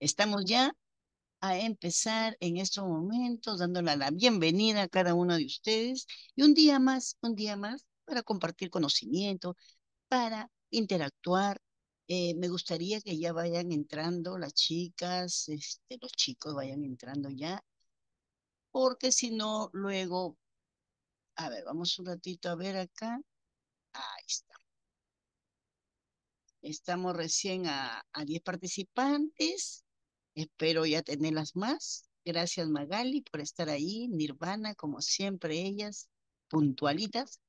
Estamos ya a empezar en estos momentos dándole la bienvenida a cada uno de ustedes y un día más, un día más para compartir conocimiento, para interactuar. Eh, me gustaría que ya vayan entrando las chicas, este, los chicos vayan entrando ya, porque si no, luego, a ver, vamos un ratito a ver acá. Ahí está. Estamos recién a, a 10 participantes. Espero ya tenerlas más. Gracias Magali por estar ahí. Nirvana, como siempre, ellas puntualitas.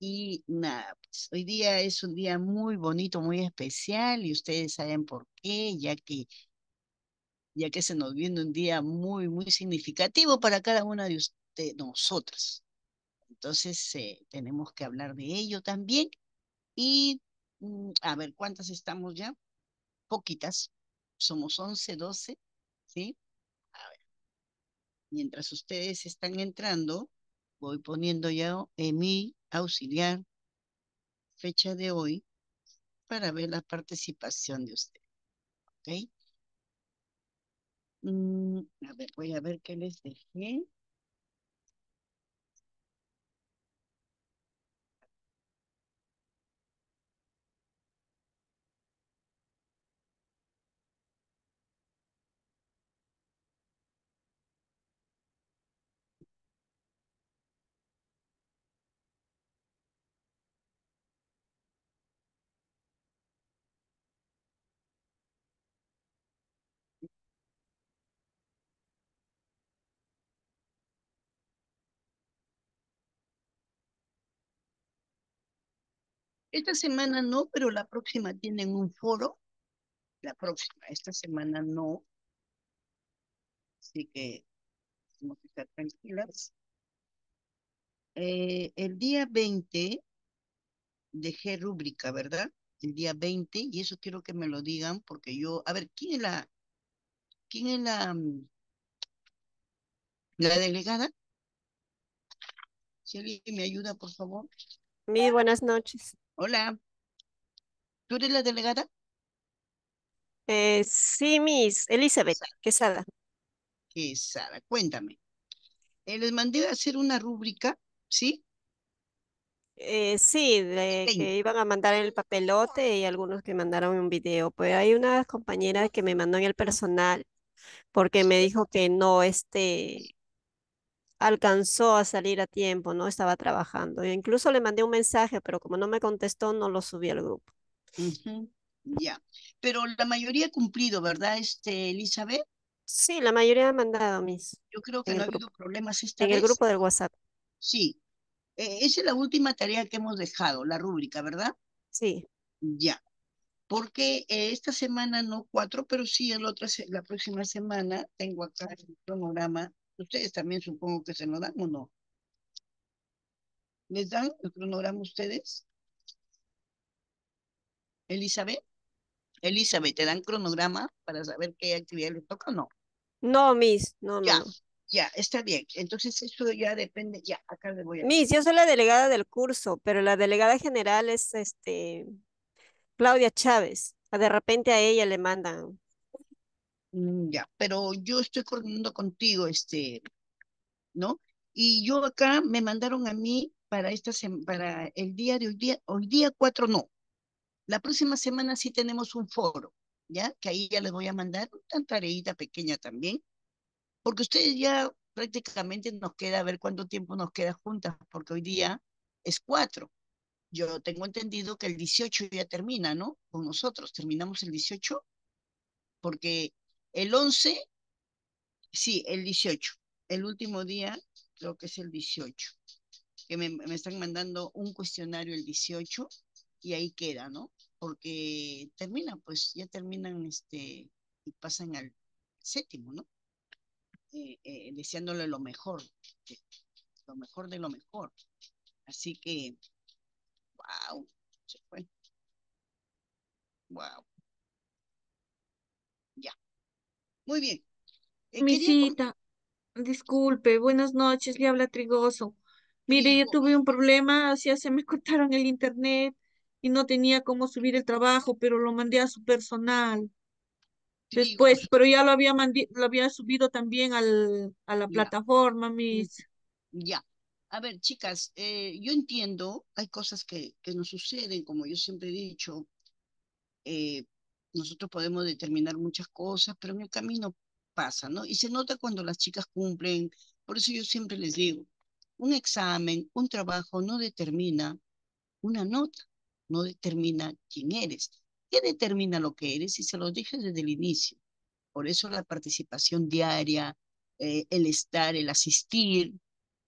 Y nada, pues hoy día es un día muy bonito, muy especial y ustedes saben por qué, ya que ya que se nos viene un día muy, muy significativo para cada una de, usted, nosotras. Entonces, eh, tenemos que hablar de ello también. Y a ver, ¿cuántas estamos ya? Poquitas. Somos 11, 12, ¿sí? A ver. Mientras ustedes están entrando, voy poniendo ya en mi auxiliar fecha de hoy para ver la participación de usted. ¿Ok? Mm, a ver, voy a ver qué les dejé. Esta semana no, pero la próxima tienen un foro. La próxima, esta semana no. Así que tenemos que estar tranquilas. Eh, el día 20 dejé rúbrica, ¿verdad? El día 20, y eso quiero que me lo digan, porque yo, a ver, ¿quién es la, quién es la, mm, la delegada? Si alguien me ayuda, por favor. Mi buenas noches. Hola. ¿Tú eres la delegada? Eh, sí, Miss Elizabeth Quesada. Quesada, cuéntame. Eh, les mandé a hacer una rúbrica, ¿sí? Eh, sí, de que iban a mandar el papelote y algunos que mandaron un video. Pues hay una compañera que me mandó en el personal porque me dijo que no este alcanzó a salir a tiempo, no estaba trabajando. E incluso le mandé un mensaje, pero como no me contestó, no lo subí al grupo. Ya, pero la mayoría ha cumplido, ¿verdad, este, Elizabeth? Sí, la mayoría ha mandado mis. Yo creo que no ha habido problemas esta en vez. el grupo del WhatsApp. Sí, eh, esa es la última tarea que hemos dejado, la rúbrica, ¿verdad? Sí. Ya, porque eh, esta semana no cuatro, pero sí el otra, la próxima semana tengo acá el cronograma. Ustedes también supongo que se lo dan o no. ¿Les dan el cronograma ustedes? Elizabeth. Elizabeth, ¿te dan cronograma para saber qué actividad le toca o no? No, Miss, no, ya, no. Ya, está bien. Entonces eso ya depende, ya, acá le voy a... Miss, yo soy la delegada del curso, pero la delegada general es este Claudia Chávez. De repente a ella le mandan. Mm, ya, pero yo estoy coordinando contigo, este, ¿no? Y yo acá me mandaron a mí para esta para el día de hoy día, hoy día cuatro no. La próxima semana sí tenemos un foro, ¿ya? Que ahí ya les voy a mandar una tareita pequeña también, porque ustedes ya prácticamente nos queda a ver cuánto tiempo nos queda juntas, porque hoy día es cuatro. Yo tengo entendido que el 18 ya termina, ¿no? Con nosotros, terminamos el 18, porque el 11, sí, el 18, el último día creo que es el 18, que me, me están mandando un cuestionario el 18 y ahí queda, ¿no? Porque termina, pues ya terminan este y pasan al séptimo, ¿no? Eh, eh, deseándole lo mejor, lo mejor de lo mejor. Así que, wow, se fue. Wow. Ya. Muy bien. Eh, Misita, disculpe, buenas noches, le habla Trigoso. Mire, yo tuve un problema, así se me cortaron el internet y no tenía cómo subir el trabajo, pero lo mandé a su personal. Después, pero ya lo había, lo había subido también al, a la plataforma, mis. Ya. A ver, chicas, eh, yo entiendo, hay cosas que, que nos suceden, como yo siempre he dicho, eh, nosotros podemos determinar muchas cosas, pero en el camino pasa, ¿no? Y se nota cuando las chicas cumplen, por eso yo siempre les digo, un examen, un trabajo no determina una nota, no determina quién eres. ¿Qué determina lo que eres? Y se lo dije desde el inicio. Por eso la participación diaria, eh, el estar, el asistir,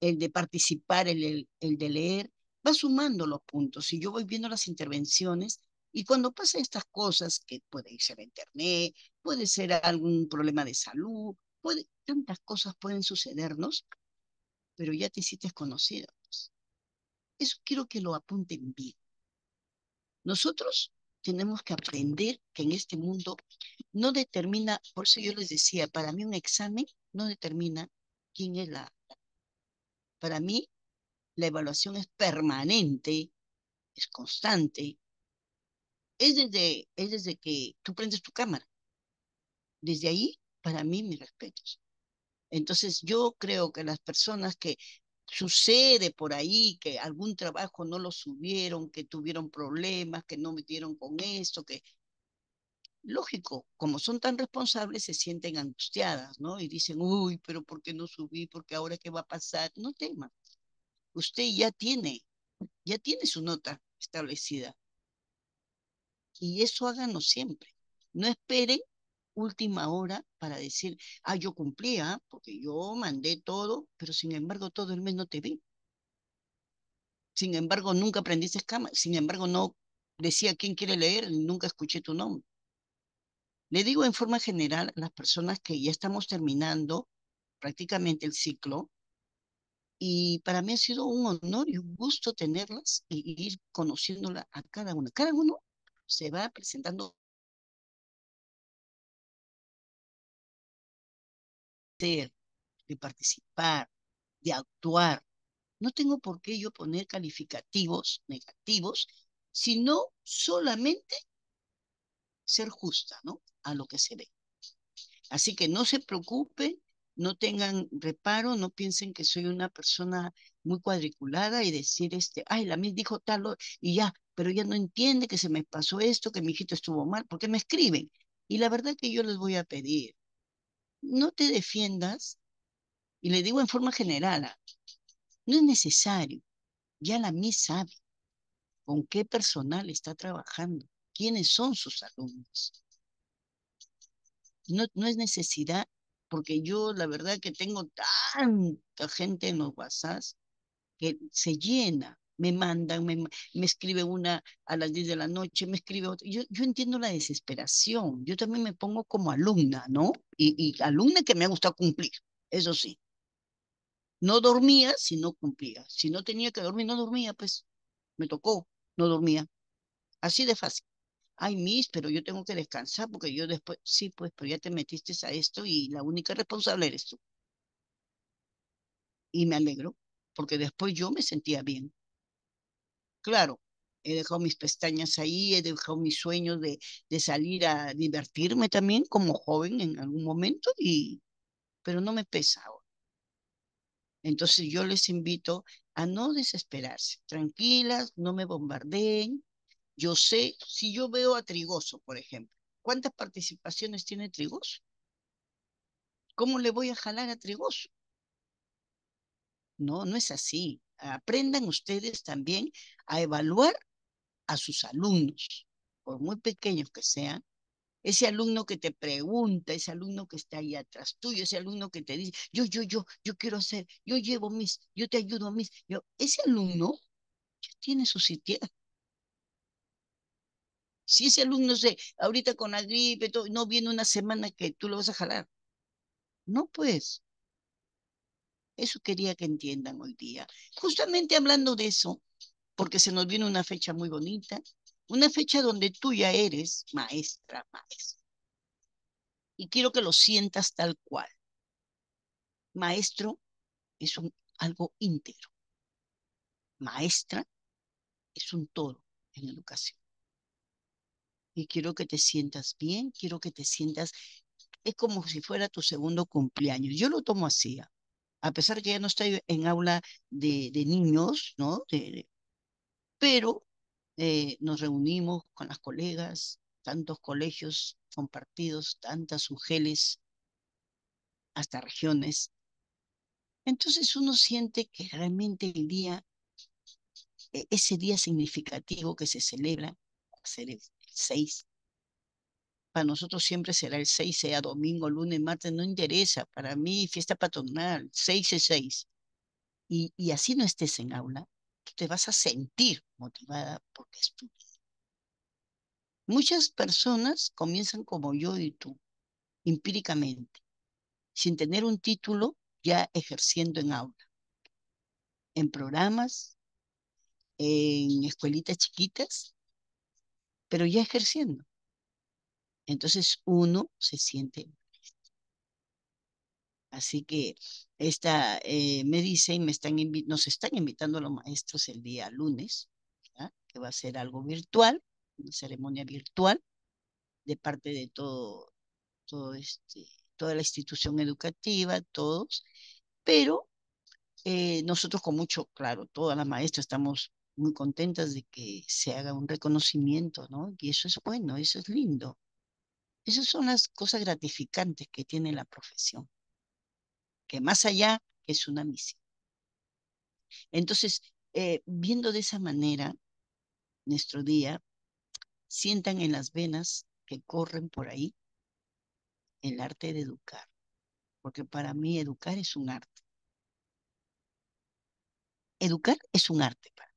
el de participar, el, el, de leer, va sumando los puntos. Y yo voy viendo las intervenciones y cuando pasan estas cosas, que puede ser internet, puede ser algún problema de salud, puede, tantas cosas pueden sucedernos, pero ya te hiciste conocido. Eso quiero que lo apunten bien. Nosotros tenemos que aprender que en este mundo no determina, por eso yo les decía, para mí un examen no determina quién es la... Para mí, la evaluación es permanente, es constante. Es desde, es desde que tú prendes tu cámara. Desde ahí, para mí, mis respetos. Entonces, yo creo que las personas que sucede por ahí que algún trabajo no lo subieron, que tuvieron problemas, que no metieron con esto, que lógico, como son tan responsables, se sienten angustiadas, ¿no? Y dicen, uy, pero ¿por qué no subí? Porque ahora qué va a pasar? No tema. Usted ya tiene, ya tiene su nota establecida. Y eso háganos siempre. No esperen última hora para decir, ah, yo cumplía, porque yo mandé todo, pero sin embargo todo el mes no te vi. Sin embargo, nunca aprendiste cámara, sin embargo, no decía quién quiere leer, nunca escuché tu nombre. Le digo en forma general a las personas que ya estamos terminando prácticamente el ciclo, y para mí ha sido un honor y un gusto tenerlas y ir conociéndola a cada una. Cada uno se va presentando de participar, de actuar. No tengo por qué yo poner calificativos negativos, sino solamente ser justa, ¿no? A lo que se ve. Así que no se preocupen, no tengan reparo, no piensen que soy una persona muy cuadriculada y decir, este, ay, la mía dijo tal, y ya, pero ya no entiende que se me pasó esto, que mi hijito estuvo mal, porque me escriben. Y la verdad que yo les voy a pedir, no te defiendas, y le digo en forma general, no es necesario, ya la MI sabe con qué personal está trabajando, quiénes son sus alumnos. No, no es necesidad, porque yo la verdad que tengo tanta gente en los WhatsApp que se llena, me mandan, me, me escribe una a las 10 de la noche, me escribe otra. Yo, yo entiendo la desesperación, yo también me pongo como alumna, ¿no? Y, y alumna que me ha gustado cumplir, eso sí. No dormía si no cumplía. Si no tenía que dormir, no dormía, pues me tocó, no dormía. Así de fácil. Ay, Miss, pero yo tengo que descansar porque yo después, sí, pues, pero ya te metiste a esto y la única responsable eres tú. Y me alegro, porque después yo me sentía bien. Claro, he dejado mis pestañas ahí, he dejado mis sueños de, de salir a divertirme también como joven en algún momento, y, pero no me pesa ahora. Entonces yo les invito a no desesperarse, tranquilas, no me bombardeen. Yo sé, si yo veo a Trigoso, por ejemplo, ¿cuántas participaciones tiene Trigoso? ¿Cómo le voy a jalar a Trigoso? No, no es así aprendan ustedes también a evaluar a sus alumnos, por muy pequeños que sean, ese alumno que te pregunta, ese alumno que está ahí atrás tuyo, ese alumno que te dice, yo, yo, yo, yo quiero hacer, yo llevo mis, yo te ayudo mis, yo, ese alumno ya tiene su sitio. Si ese alumno se, ahorita con la gripe, no viene una semana que tú lo vas a jalar. No, pues, eso quería que entiendan hoy día. Justamente hablando de eso, porque se nos viene una fecha muy bonita, una fecha donde tú ya eres maestra, maestra. Y quiero que lo sientas tal cual. Maestro es un, algo íntegro. Maestra es un todo, en educación. Y quiero que te sientas bien, quiero que te sientas, es como si fuera tu segundo cumpleaños. Yo lo tomo así, ¿ah? A pesar que ya no estoy en aula de, niños, ¿no? pero eh, nos reunimos con las colegas, tantos colegios compartidos, tantas UGELES, hasta regiones. Entonces uno siente que realmente el día, e, ese día significativo que se celebra, el 6. Para nosotros siempre será el 6, sea domingo, lunes, martes, no interesa. Para mí, fiesta patronal, 6 es 6. Y, y así no estés en aula, tú te vas a sentir motivada porque estudias. Muchas personas comienzan como yo y tú, empíricamente, sin tener un título, ya ejerciendo en aula, en programas, en escuelitas chiquitas, pero ya ejerciendo. Entonces uno se siente Así que esta eh, me dice y me están nos están invitando los maestros el día lunes, que va a ser algo virtual, una ceremonia virtual de parte de todo, todo este, toda la institución educativa, todos, pero eh, nosotros con mucho, claro, todas las maestras estamos muy contentas de que se haga un reconocimiento, ¿no? Y eso es bueno, eso es lindo. Esas son las cosas gratificantes que tiene la profesión, que más allá es una misión. Entonces, eh, viendo de esa manera nuestro día, sientan en las venas que corren por ahí el arte de educar, porque para mí educar es un arte. Educar es un arte para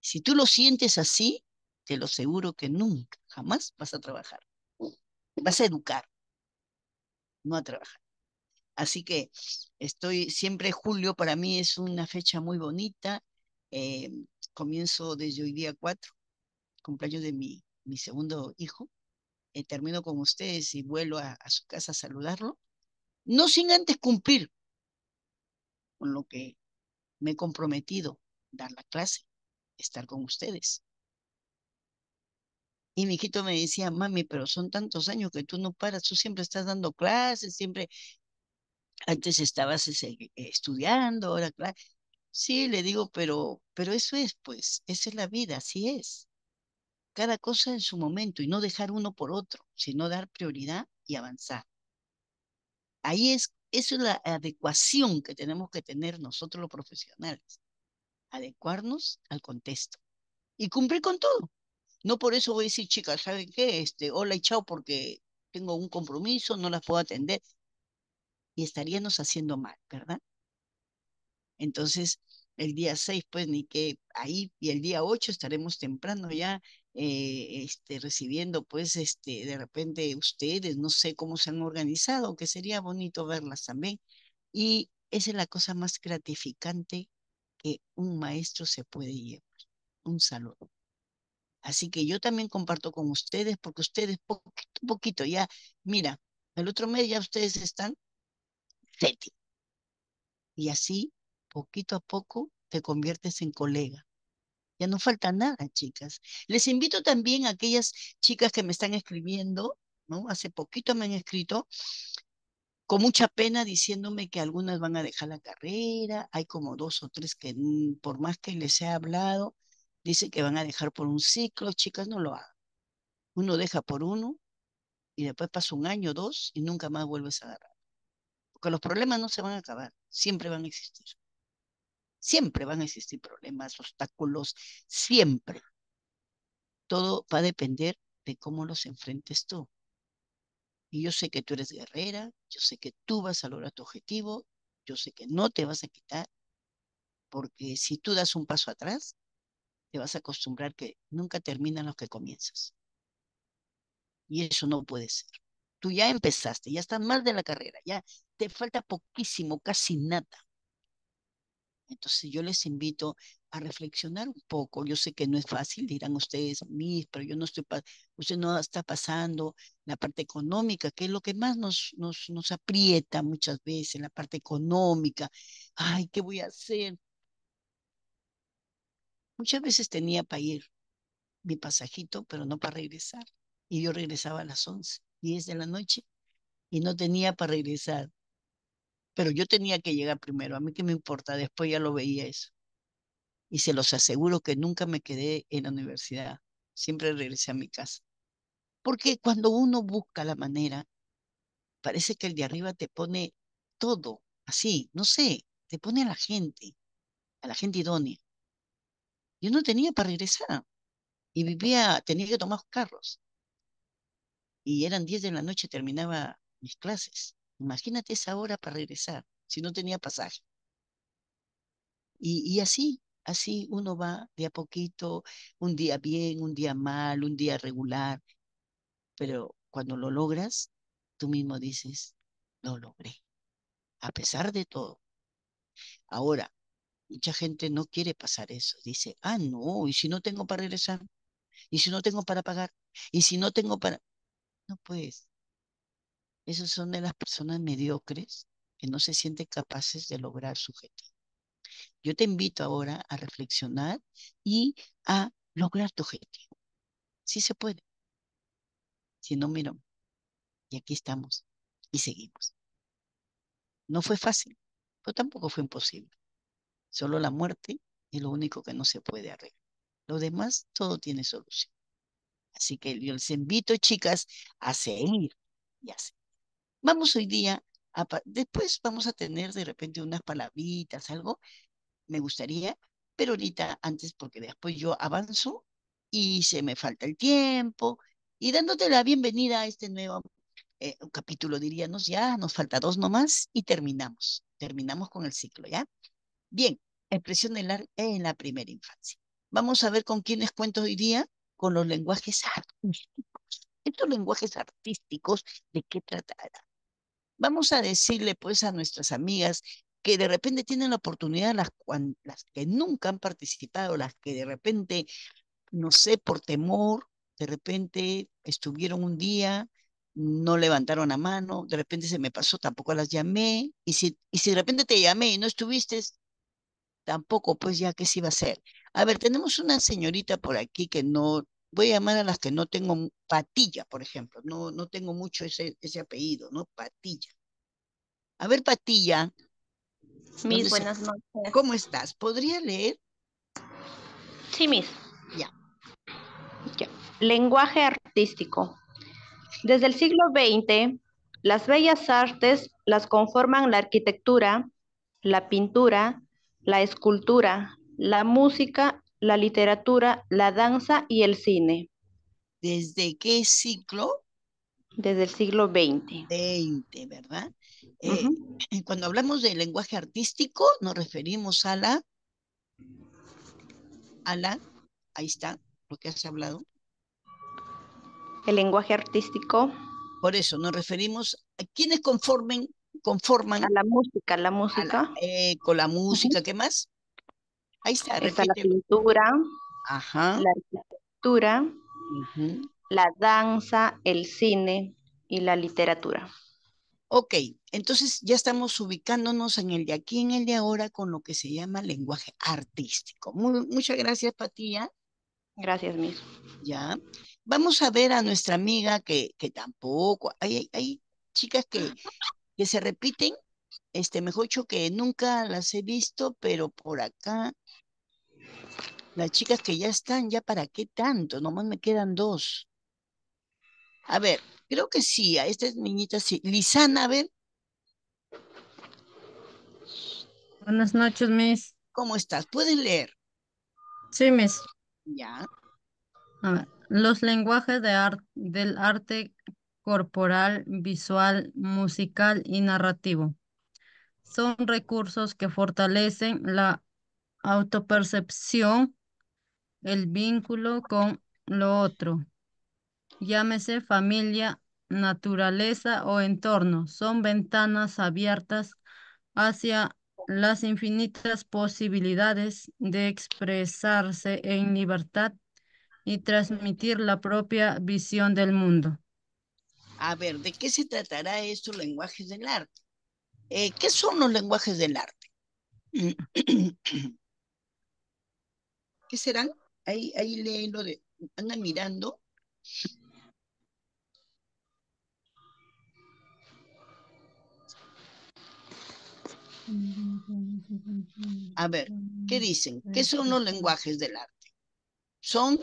Si tú lo sientes así, te lo aseguro que nunca, jamás vas a trabajar. Vas a educar, no a trabajar. Así que estoy siempre, julio para mí es una fecha muy bonita. Eh, comienzo desde hoy día 4, cumpleaños de mi, mi segundo hijo. Eh, termino con ustedes y vuelo a, su casa a saludarlo, no sin antes cumplir con lo que me he comprometido, dar la clase, estar con ustedes. Y mi hijito me decía, mami, pero son tantos años que tú no paras, tú siempre estás dando clases, siempre, antes estabas estudiando, ahora claro. Sí, le digo, pero, pero eso es, pues, esa es la vida, así es cada cosa en su momento y no dejar uno por otro, sino dar prioridad y avanzar. Ahí es, eso es la adecuación que tenemos que tener nosotros los profesionales, adecuarnos al contexto y cumplir con todo. No por eso voy a decir, chicas, ¿saben qué? Este, hola y chao porque tengo un compromiso, no las puedo atender. Y estaríamos haciendo mal, ¿verdad? Entonces, el día 6, pues ni que ahí, y el día 8 estaremos temprano ya eh, este, recibiendo, pues, este, de repente ustedes, no sé cómo se han organizado, que sería bonito verlas también. Y esa es la cosa más gratificante que un maestro se puede llevar, un saludo. Así que yo también comparto con ustedes, porque ustedes poquito poquito ya, mira, el otro mes ya ustedes están SETI. Y así, poquito a poco, te conviertes en colega. Ya no falta nada, chicas. Les invito también a aquellas chicas que me están escribiendo, ¿no? Hace poquito me han escrito con mucha pena diciéndome que algunas van a dejar la carrera, hay como dos o tres que por más que les he hablado, dicen que van a dejar por un ciclo, chicas, no lo hagan. Uno deja por uno y después pasa un año, dos y nunca más vuelves a agarrar. Porque los problemas no se van a acabar, siempre van a existir. Siempre van a existir problemas, obstáculos, siempre. Todo va a depender de cómo los enfrentes tú. Y yo sé que tú eres guerrera, yo sé que tú vas a lograr tu objetivo, yo sé que no te vas a quitar, porque si tú das un paso atrás, te vas a acostumbrar que nunca terminan los que comienzas. Y eso no puede ser. Tú ya empezaste, ya estás mal de la carrera, ya te falta poquísimo, casi nada. Entonces yo les invito a reflexionar un poco. Yo sé que no es fácil, dirán ustedes, mis, pero yo no estoy, usted no está pasando la parte económica, que es lo que más nos, nos, nos aprieta muchas veces, la parte económica. Ay, ¿qué voy a hacer? Muchas veces tenía para ir mi pasajito, pero no para regresar. Y yo regresaba a las 11, 10 de la noche y no tenía para regresar. Pero yo tenía que llegar primero. A mí qué me importa, después ya lo veía eso. Y se los aseguro que nunca me quedé en la universidad. Siempre regresé a mi casa. Porque cuando uno busca la manera, parece que el de arriba te pone todo, así, no sé, te pone a la gente, a la gente idónea. Yo no tenía para regresar y vivía, tenía que tomar carros. Y eran 10 de la noche, terminaba mis clases. Imagínate esa hora para regresar, si no tenía pasaje. Y, y así, así uno va de a poquito, un día bien, un día mal, un día regular, pero cuando lo logras, tú mismo dices, lo logré, a pesar de todo. Ahora, mucha gente no quiere pasar eso, dice, ah, no, ¿y si no tengo para regresar? ¿Y si no tengo para pagar? ¿Y si no tengo para...? No, pues, esas son de las personas mediocres que no se sienten capaces de lograr su objetivo. Yo te invito ahora a reflexionar y a lograr tu objetivo. Sí se puede. Si no, mira, y aquí estamos y seguimos. No fue fácil, pero tampoco fue imposible. Solo la muerte es lo único que no se puede arreglar. Lo demás, todo tiene solución. Así que yo les invito, chicas, a seguir y a seguir. Vamos hoy día, después vamos a tener de repente unas palabritas, algo, me gustaría, pero ahorita antes, porque después yo avanzo y se me falta el tiempo, y dándote la bienvenida a este nuevo eh, capítulo, diríamos, ya nos falta dos nomás y terminamos, terminamos con el ciclo, ¿ya? Bien, expresión del arte en la primera infancia. Vamos a ver con quiénes cuento hoy día, con los lenguajes artísticos. Estos lenguajes artísticos, ¿de qué tratarán? Vamos a decirle pues a nuestras amigas que de repente tienen la oportunidad, las, las que nunca han participado, las que de repente, no sé, por temor, de repente estuvieron un día, no levantaron la mano, de repente se me pasó, tampoco las llamé, y si, y si de repente te llamé y no estuviste, tampoco, pues ya, ¿qué se iba a hacer? A ver, tenemos una señorita por aquí que no, voy a llamar a las que no tengo, Patilla, por ejemplo, no, no tengo mucho ese, ese apellido, ¿no? Patilla. A ver, Patilla. Miss, buenas noches. ¿Cómo estás? ¿Podría leer? Sí, Miss. Ya. ya. Lenguaje artístico. Desde el siglo XX, las bellas artes las conforman la arquitectura, la pintura, la escultura, la música la literatura, la danza y el cine. ¿Desde qué siglo? Desde el siglo XX. 20, ¿verdad? Eh, cuando hablamos de lenguaje artístico, nos referimos a la, a la, ahí está, lo que has hablado. El lenguaje artístico. Por eso nos referimos a quienes conformen, conforman. A la música, la música. Eh, con la música, ¿qué más? Ahí está. Está la pintura, Ajá. la arquitectura, la danza, el cine y la literatura. Ok, entonces ya estamos ubicándonos en el de aquí, en el de ahora, con lo que se llama lenguaje artístico. muchas gracias, Patía. Gracias, Miss. Ya. Vamos a ver a nuestra amiga que, que tampoco, hay, hay chicas que, que se repiten, este, mejor dicho que nunca las he visto, pero por acá las chicas que ya están, ya para qué tanto, nomás me quedan dos. A ver, creo que sí, a estas niñitas sí. Lisana, a ver. Buenas noches, Miss. ¿Cómo estás? ¿Puedes leer? Sí, Miss. Ya. A ver, los lenguajes de del arte corporal, visual, musical y narrativo son recursos que fortalecen la autopercepción, el vínculo con lo otro. Llámese familia, naturaleza o entorno. Son ventanas abiertas hacia las infinitas posibilidades de expresarse en libertad y transmitir la propia visión del mundo. A ver, ¿de qué se tratará estos lenguajes del arte? Eh, ¿Qué son los lenguajes del arte? ¿Qué serán? Ahí, ahí lo de, anda mirando. A ver, ¿qué dicen? ¿Qué son los lenguajes del arte? Son...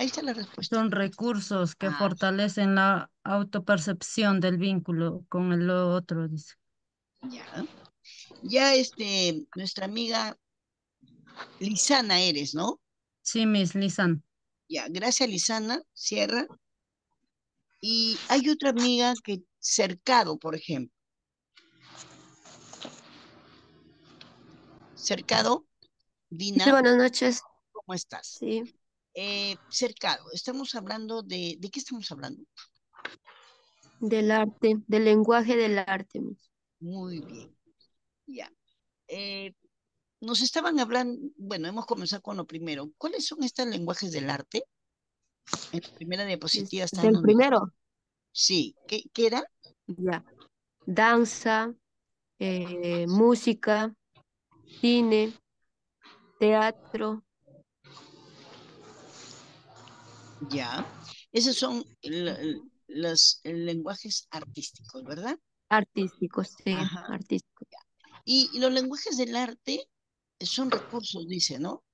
Ahí está la respuesta. Son recursos que ah. fortalecen la autopercepción del vínculo con el otro, dice. Ya. Ya este, nuestra amiga Lisana eres, ¿no? Sí, Miss Lisana. Ya, gracias Lisana, cierra. Y hay otra amiga que cercado, por ejemplo. Cercado, Dina. Sí, buenas noches. ¿Cómo estás? Sí. Eh, cercado, estamos hablando de, ¿de qué estamos hablando? Del arte, del lenguaje del arte. Muy bien. Ya. Eh, nos estaban hablando, bueno, hemos comenzado con lo primero. ¿Cuáles son estos lenguajes del arte? En la primera diapositiva está. ¿El primero? Sí. ¿Qué, ¿Qué, era? Ya. Danza, eh, música, cine, teatro. Ya. Esos son los lenguajes artísticos, ¿verdad? Artísticos, sí, artísticos. Y, los lenguajes del arte son recursos, dice, ¿no?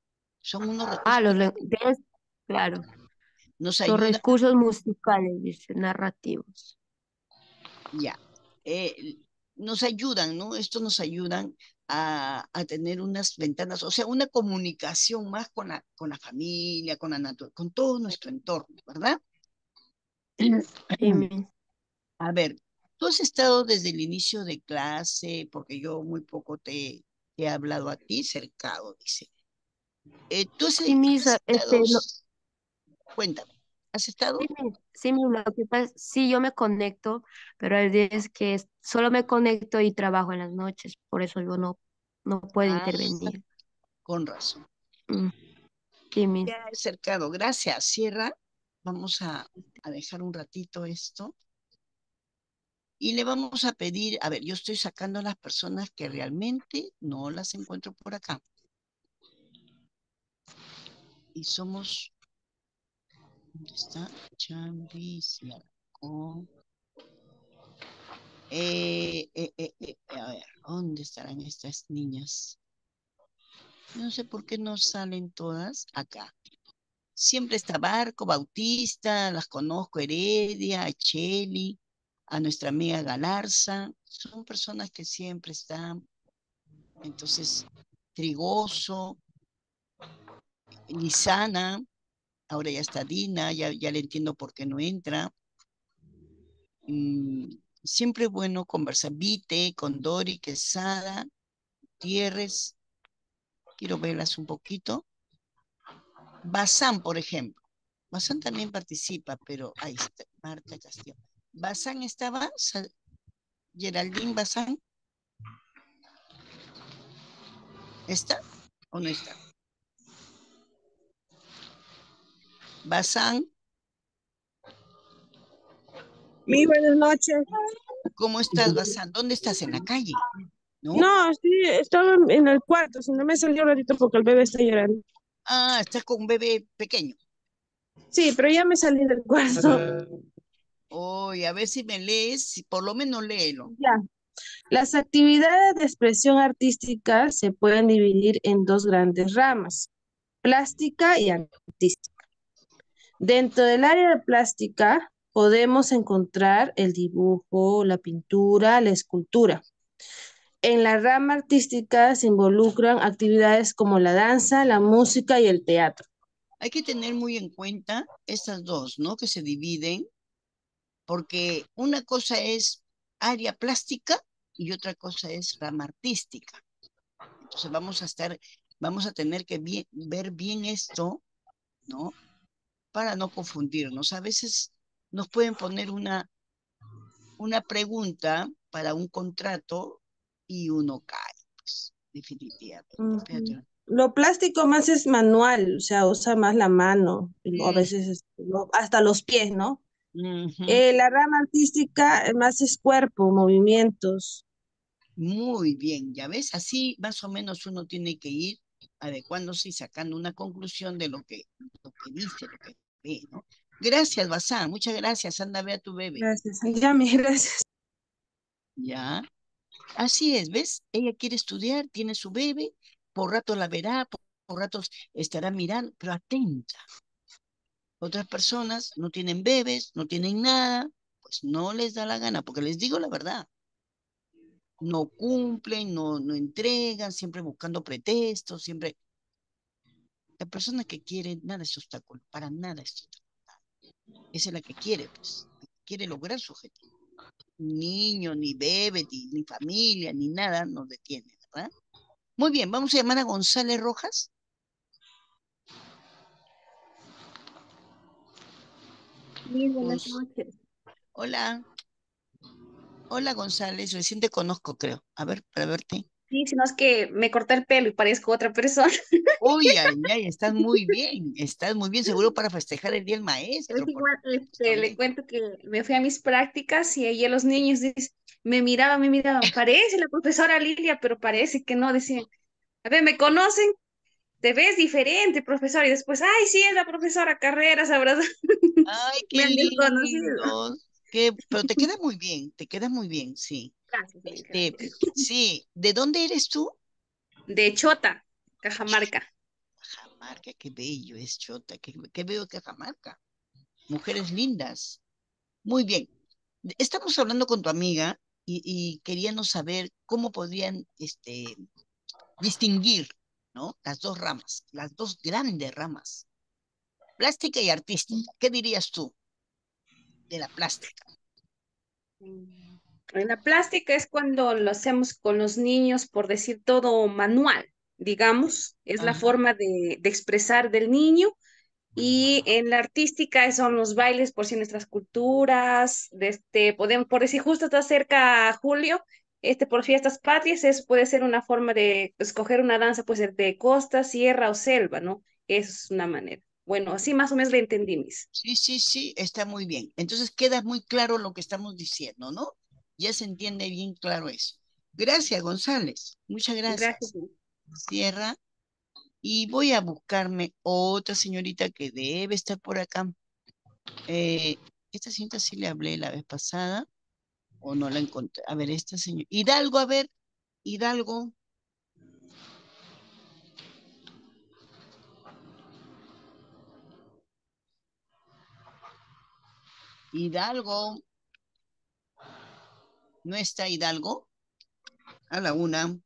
Son unos recursos. Ah, los lenguajes, claro. Nos Son recursos musicales, dice, narrativos. Ya. Eh, nos ayudan, ¿no? Esto nos ayudan a, tener unas ventanas, o sea, una comunicación más con la, con la familia, con la con todo nuestro entorno, ¿verdad? A ver, tú has estado desde el inicio de clase, porque yo muy poco te, he hablado a ti, cercado, dice. Eh, tú has, este, Cuéntame, ¿has estado? Sí, sí, yo me conecto, pero hay días que solo me conecto y trabajo en las noches, por eso yo no, no puedo ah, intervenir. Con razón. Mm, sí, mi. Ya he cercado, gracias. Cierra. Vamos a, a dejar un ratito esto. Y le vamos a pedir, a ver, yo estoy sacando a las personas que realmente no las encuentro por acá. Y somos, ¿dónde está? Eh, eh, eh, eh, a ver, ¿dónde estarán estas niñas? No sé por qué no salen todas acá. Siempre está Barco, Bautista, las conozco, Heredia, Cheli a nuestra amiga Galarza, son personas que siempre están, entonces, Trigoso, Lisana, ahora ya está Dina, ya, ya le entiendo por qué no entra. Mm, siempre bueno conversar, Vite, con Dori, Quesada, Gutiérrez, quiero verlas un poquito. Bazán, por ejemplo. Bazán también participa, pero ahí está, Marta Castillo. ¿Bazán estaba? ¿Geraldine Bazán? ¿Está o no está? Bazán. Mi buenas noches. ¿Cómo estás, Bazán? ¿Dónde estás? ¿En la calle? ¿No? sí, estaba en el cuarto, si no me salió un ratito porque el bebé está llorando. Ah, estás con un bebé pequeño. Sí, pero ya me salí del cuarto. Oye, a ver si me lees, por lo menos léelo. Ya. Las actividades de expresión artística se pueden dividir en dos grandes ramas, plástica y artística. Dentro del área de plástica podemos encontrar el dibujo, la pintura, la escultura. En la rama artística se involucran actividades como la danza, la música y el teatro. Hay que tener muy en cuenta estas dos, ¿no? Que se dividen porque una cosa es área plástica y otra cosa es rama artística. Entonces vamos a estar, vamos a tener que ver bien esto, ¿no? Para no confundirnos. A veces nos pueden poner una, una pregunta para un contrato y uno cae, pues, definitivamente. Lo plástico más es manual, o sea, usa más la mano, a veces hasta los pies, ¿no? Eh, la rama artística más es cuerpo, movimientos. Muy bien, ya ves, así más o menos uno tiene que ir adecuándose y sacando una conclusión de lo que, lo que dice, lo que Gracias, Bazán, muchas gracias. Anda, ve a tu bebé. Gracias. Ya, gracias. Ya. Así es, ¿ves? Ella quiere estudiar, tiene su bebé, por rato la verá, por, por ratos estará mirando, pero atenta. Otras personas no tienen bebés, no tienen nada, pues no les da la gana, porque les digo la verdad. No cumplen, no, no entregan, siempre buscando pretextos, siempre. La persona que quiere, nada es obstáculo, para nada es obstáculo. Esa es la que quiere, pues, quiere lograr su objetivo. Niño, ni bebé, ni, ni familia, ni nada nos detiene, ¿verdad? Muy bien, vamos a llamar a González Rojas. Bien, buenas noches. Hola. Hola González, recién te conozco, creo. A ver, para verte. Sí, sino es que me corté el pelo y parezco otra persona. Uy, ay, ay, estás muy bien, estás muy bien, seguro para festejar el Día del Maestro. Es igual, este, le cuento que me fui a mis prácticas y ahí los niños dice, me miraban, me miraban, parece la profesora Lilia, pero parece que no, decían, a ver, ¿me conocen? Te ves diferente, profesor, y después, ay, sí, es la profesora Carreras, ¿verdad? Ay, qué lindo. Qué- pero te queda muy bien, te queda muy bien, sí. Sí, ¿de dónde eres tú? De Chota, Cajamarca. Cajamarca, qué bello es Chota, qué, qué bello Cajamarca. Mujeres lindas. Muy bien. Estamos hablando con tu amiga y, y queríamos saber cómo podían este, distinguir, ¿no? Las dos ramas, las dos grandes ramas, plástica y artística. ¿Qué dirías tú de la plástica? En la plástica es cuando lo hacemos con los niños, por decir todo manual, digamos, es la forma de, de expresar del niño. Y en la artística son los bailes, por si nuestras culturas, de este, podemos, por decir, justo está cerca julio, este, por fiestas patrias, es, puede ser una forma de escoger una danza, puede ser de costa, sierra o selva, ¿no? Es una manera. Bueno, así más o menos le entendí, mis. Sí, sí, sí, está muy bien. Entonces queda muy claro lo que estamos diciendo, ¿no? Ya se entiende bien claro eso. Gracias, González. Muchas gracias. Gracias. Miss. Cierra. Y voy a buscarme otra señorita que debe estar por acá. Eh, esta señorita sí le hablé la vez pasada o no la encontré. A ver, esta señora. Hidalgo, a ver. Hidalgo. Hidalgo. ¿No está Hidalgo? A la una.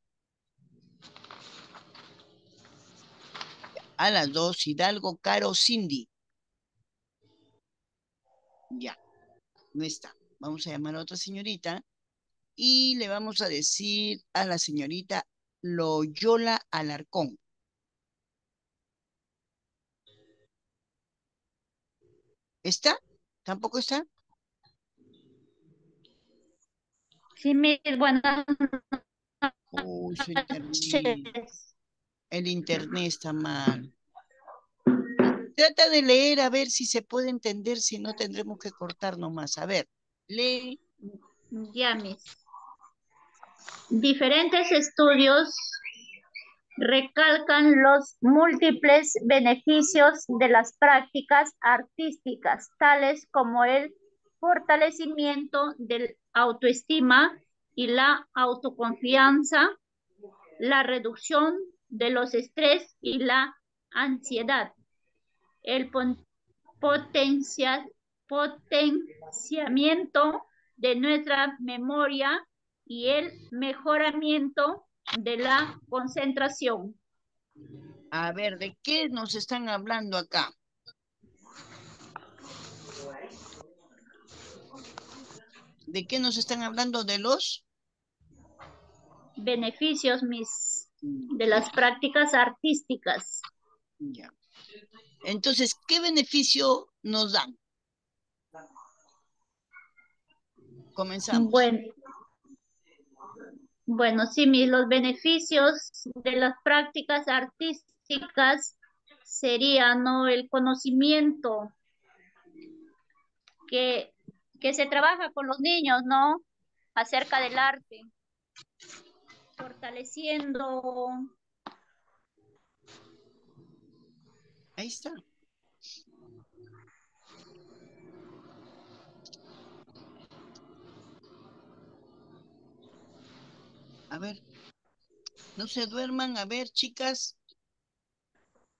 A las dos, Hidalgo, Caro, Cindy. Ya, no está. Vamos a llamar a otra señorita y le vamos a decir a la señorita Loyola Alarcón. ¿Está? ¿Tampoco está? Sí, Miss, buenas Uy, su internet. El internet está mal. Trata de leer a ver si se puede entender, si no tendremos que cortar nomás. A ver, lee. Ya. Diferentes estudios recalcan los múltiples beneficios de las prácticas artísticas, tales como el fortalecimiento del autoestima y la autoconfianza, la reducción de los estrés y la ansiedad, el potencia- potenciamiento de nuestra memoria y el mejoramiento de la concentración. A ver, ¿de qué nos están hablando acá? ¿De qué nos están hablando? ¿De los? Beneficios, mis, de las prácticas artísticas. Ya. Entonces, ¿qué beneficio nos dan? Comenzamos. Bueno, bueno, sí, mis, los beneficios de las prácticas artísticas serían, ¿no? El conocimiento que, que se trabaja con los niños, ¿no? Acerca del arte, fortaleciendo Ahí está. A ver, no se duerman. A ver, chicas,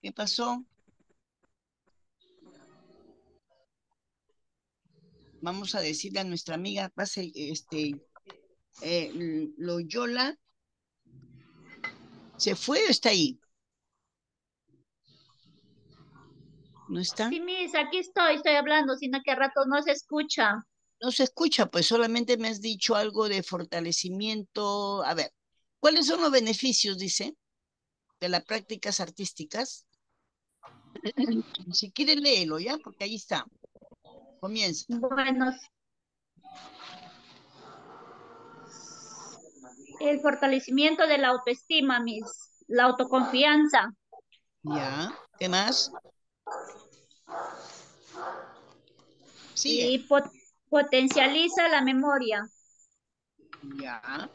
¿qué pasó? Vamos a decirle a nuestra amiga, pase, este, eh, Loyola, ¿se fue o está ahí? ¿No está? Sí, Miss, aquí estoy, estoy hablando, sino que a rato no se escucha. No se escucha, pues solamente me has dicho algo de fortalecimiento. A ver, ¿cuáles son los beneficios, dice, de las prácticas artísticas? si quiere, léelo, ¿ya? Porque ahí está. Comienza. Bueno, el fortalecimiento de la autoestima, Miss, la autoconfianza. Ya, ¿qué más? Y potencializa la memoria. Ya.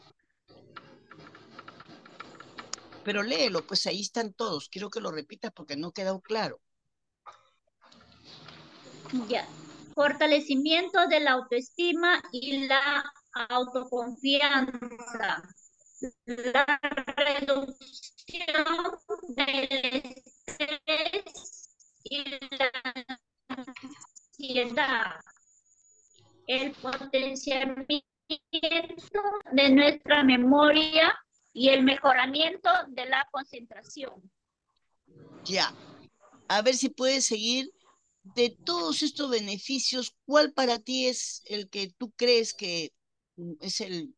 Pero léelo, pues ahí están todos. Quiero que lo repitas porque no quedó claro. Ya. Fortalecimiento de la autoestima y la autoconfianza. La reducción del estrés y la ansiedad. El potenciamiento de nuestra memoria y el mejoramiento de la concentración. Ya. A ver si puedes seguir. De todos estos beneficios, ¿cuál para ti es el que tú crees que es el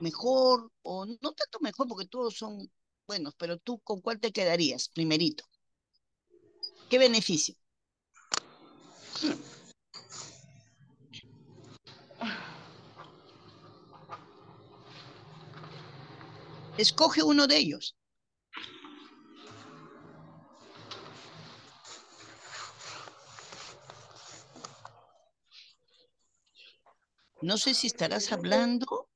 mejor o no tanto mejor porque todos son buenos, pero tú con cuál te quedarías primerito? ¿Qué beneficio? Escoge uno de ellos. No sé si estarás hablando.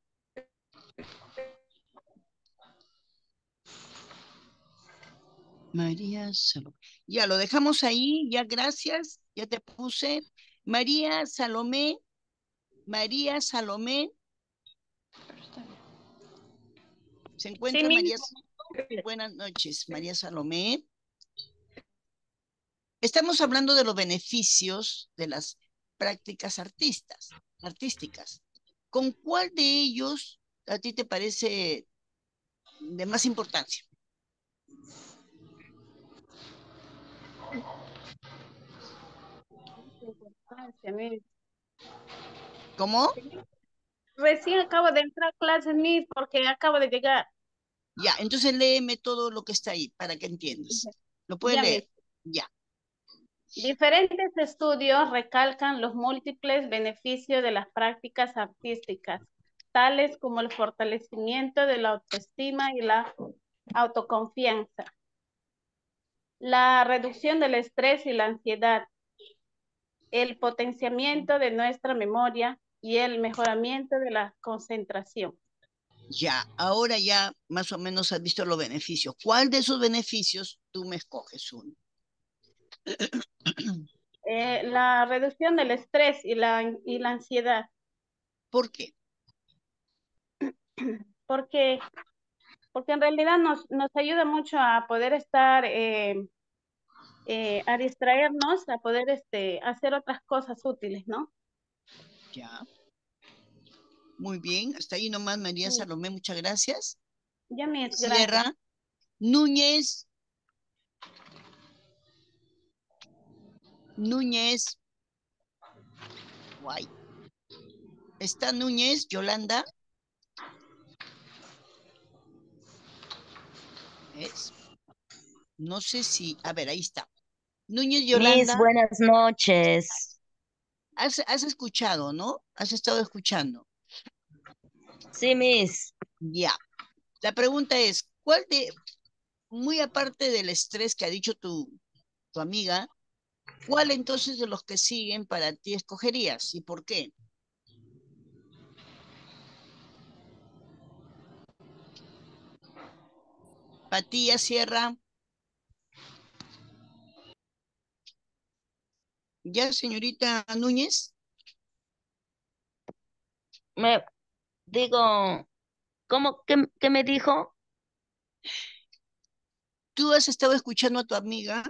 María Salomé. Ya lo dejamos ahí, ya gracias, ya te puse. María Salomé, María Salomé. Se encuentra María Buenas noches, María Salomé. Estamos hablando de los beneficios de las prácticas artistas, artísticas. ¿Con cuál de ellos a ti te parece de más importancia? ¿Cómo? Recién acabo de entrar a clase, mí porque acabo de llegar. Ya, entonces léeme todo lo que está ahí para que entiendas. ¿Lo puedes leer? Ya. Diferentes estudios recalcan los múltiples beneficios de las prácticas artísticas, tales como el fortalecimiento de la autoestima y la autoconfianza, la reducción del estrés y la ansiedad, el potenciamiento de nuestra memoria y el mejoramiento de la concentración. Ya, ahora ya más o menos has visto los beneficios. ¿Cuál de esos beneficios tú me escoges uno? Eh, la reducción del estrés y la, y la ansiedad. ¿Por qué? Porque, porque en realidad nos, nos ayuda mucho a poder estar eh, eh, a distraernos, a poder este, hacer otras cosas útiles, ¿no? Ya. Muy bien, hasta ahí nomás María Salomé, muchas gracias. Ya me Sierra. Núñez. Núñez. Guay. ¿Está Núñez, Yolanda? ¿Es? No sé si, a ver, ahí está. Núñez Yolanda. Miss, buenas noches. Has, has escuchado, ¿no? Has estado escuchando. Sí, Miss. Ya. La pregunta es, ¿cuál de, muy aparte del estrés que ha dicho tu, tu amiga, cuál entonces de los que siguen para ti escogerías y por qué? Patía Sierra. ¿Ya, señorita Núñez? Me digo, ¿cómo? ¿Qué, qué me dijo? Tú has estado escuchando a tu amiga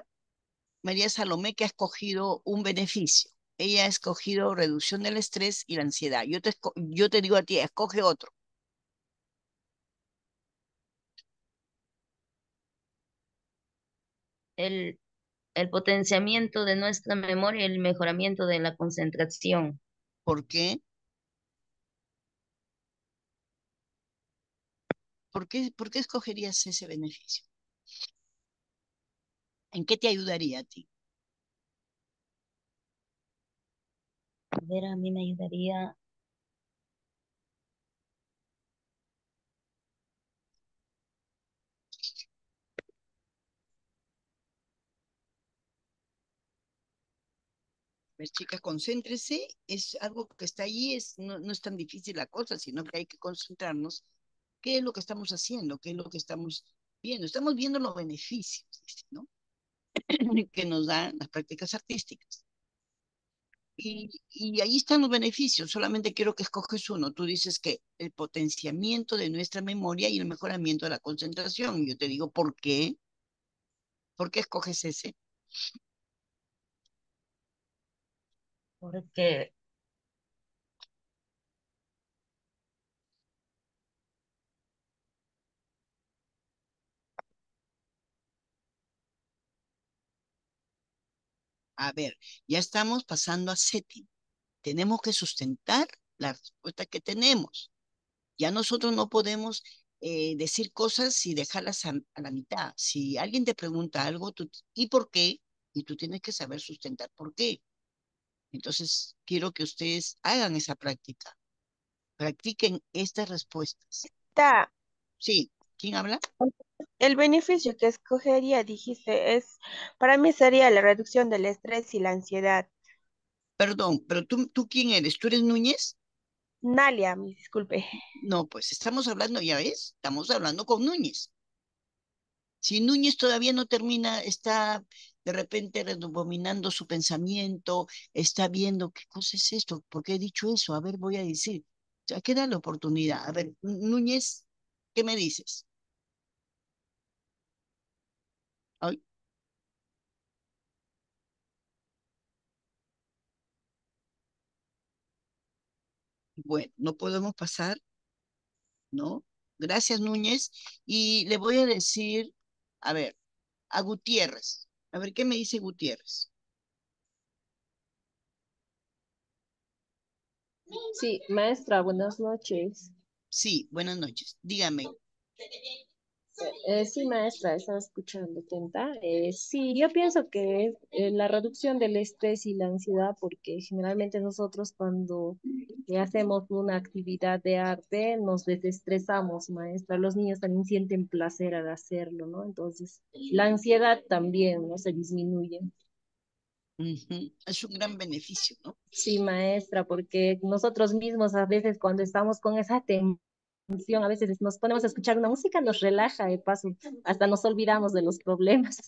María Salomé que ha escogido un beneficio. Ella ha escogido reducción del estrés y la ansiedad. Yo te, yo te digo a ti, escoge otro. El, el potenciamiento de nuestra memoria y el mejoramiento de la concentración. ¿Por qué? ¿Por qué, ¿Por qué escogerías ese beneficio? ¿En qué te ayudaría a ti? A ver, a mí me ayudaría ver, chicas, concéntrese, es algo que está ahí, es, no, no es tan difícil la cosa, sino que hay que concentrarnos qué es lo que estamos haciendo, qué es lo que estamos viendo. Estamos viendo los beneficios, ¿no? que nos dan las prácticas artísticas. Y, y, ahí están los beneficios, solamente quiero que escoges uno. Tú dices que el potenciamiento de nuestra memoria y el mejoramiento de la concentración. Yo te digo, ¿por qué? ¿Por qué escoges ese? Porque A ver, ya estamos pasando a setting. Tenemos que sustentar la respuesta que tenemos. Ya nosotros no podemos eh, decir cosas y dejarlas a, a, la mitad. Si alguien te pregunta algo, tú, ¿y por qué? Y tú tienes que saber sustentar por qué. Entonces, quiero que ustedes hagan esa práctica. Practiquen estas respuestas. Ta. Sí, ¿quién habla? El beneficio que escogería, dijiste, es, para mí sería la reducción del estrés y la ansiedad. Perdón, pero tú, ¿tú quién eres? ¿Tú eres Núñez? Nalia, me disculpe. No, pues estamos hablando, ya ves, estamos hablando con Núñez. Si Núñez todavía no termina, está de repente rebominando su pensamiento, está viendo qué cosa es esto, por qué he dicho eso, a ver, voy a decir, ya queda la oportunidad. A ver, Núñez, ¿qué me dices? Ay. Bueno, no podemos pasar, ¿no? Gracias, Núñez. Y le voy a decir, a ver, a Gutiérrez. A ver, ¿qué me dice Gutiérrez? Sí, maestra, buenas noches. Sí, buenas noches. Dígame. Eh, sí, maestra, estaba escuchando atenta. Eh, sí, yo pienso que eh, la reducción del estrés y la ansiedad, porque generalmente nosotros cuando hacemos una actividad de arte nos desestresamos, maestra. Los niños también sienten placer al hacerlo, ¿no? Entonces, la ansiedad también, ¿no? Se disminuye. Es un gran beneficio, ¿no? Sí, maestra, porque nosotros mismos a veces cuando estamos con esa tensión, a veces nos ponemos a escuchar una música, nos relaja de paso, hasta nos olvidamos de los problemas.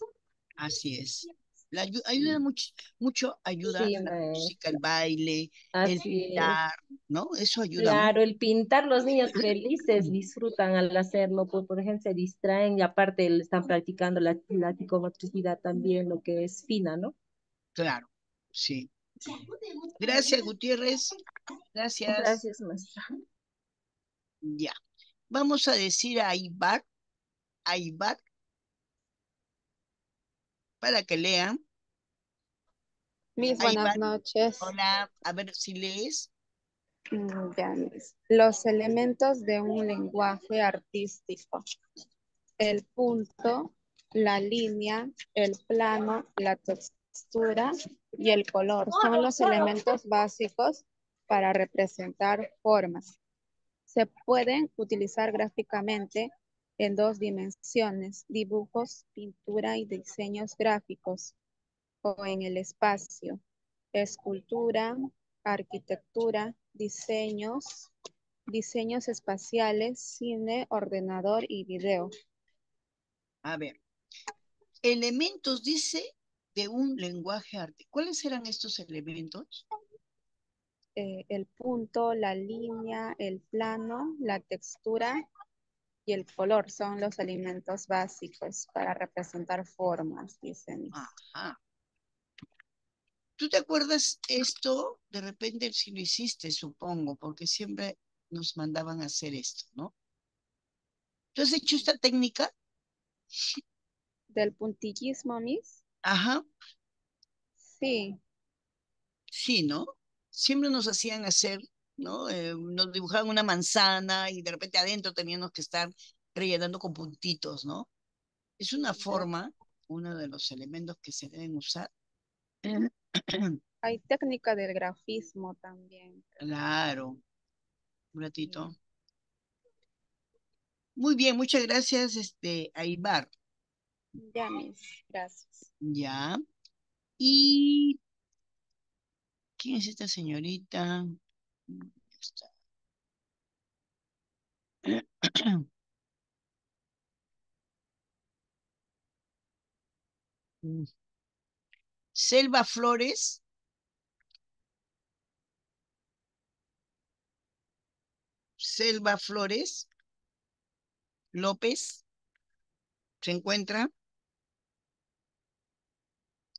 Así es. La ayuda mucho, mucho ayuda Sí, la música, el baile, el es. pintar, ¿no? Eso ayuda Claro, el pintar, los niños felices disfrutan al hacerlo, por, por ejemplo, se distraen y aparte están practicando la, la psicomotricidad también, lo que es fina, ¿no? Claro, sí. Gracias, Gutiérrez. Gracias. Gracias, maestra. Ya. Vamos a decir a Ibar, a Ibar, para que lean. Mis buenas noches. Hola, a ver si lees. Mm. Los elementos de un lenguaje artístico. El punto, la línea, el plano, la textura y el color son los elementos básicos para representar formas. Se pueden utilizar gráficamente en dos dimensiones, dibujos, pintura y diseños gráficos, o en el espacio, escultura, arquitectura, diseños, diseños espaciales, cine, ordenador y video. A ver. Elementos dice de un lenguaje arte. ¿Cuáles eran estos elementos? Eh, el punto, la línea, el plano, la textura y el color son los elementos básicos para representar formas, dicen. Ajá. ¿Tú te acuerdas esto? De repente si lo hiciste, supongo, porque siempre nos mandaban a hacer esto, ¿no? ¿Tú has hecho esta técnica? ¿Del puntillismo, Miss? Ajá. Sí. Sí, ¿no? Siempre nos hacían hacer, ¿no? Eh, nos dibujaban una manzana y de repente adentro teníamos que estar rellenando con puntitos, ¿no? Es una forma, uno de los elementos que se deben usar. Hay técnica del grafismo también. Claro. Un ratito. Muy bien, muchas gracias, este, Aibar. Ya, mis, gracias. Ya. Y ¿quién es esta señorita? Selva Flores. Selva Flores. López. ¿Se encuentra?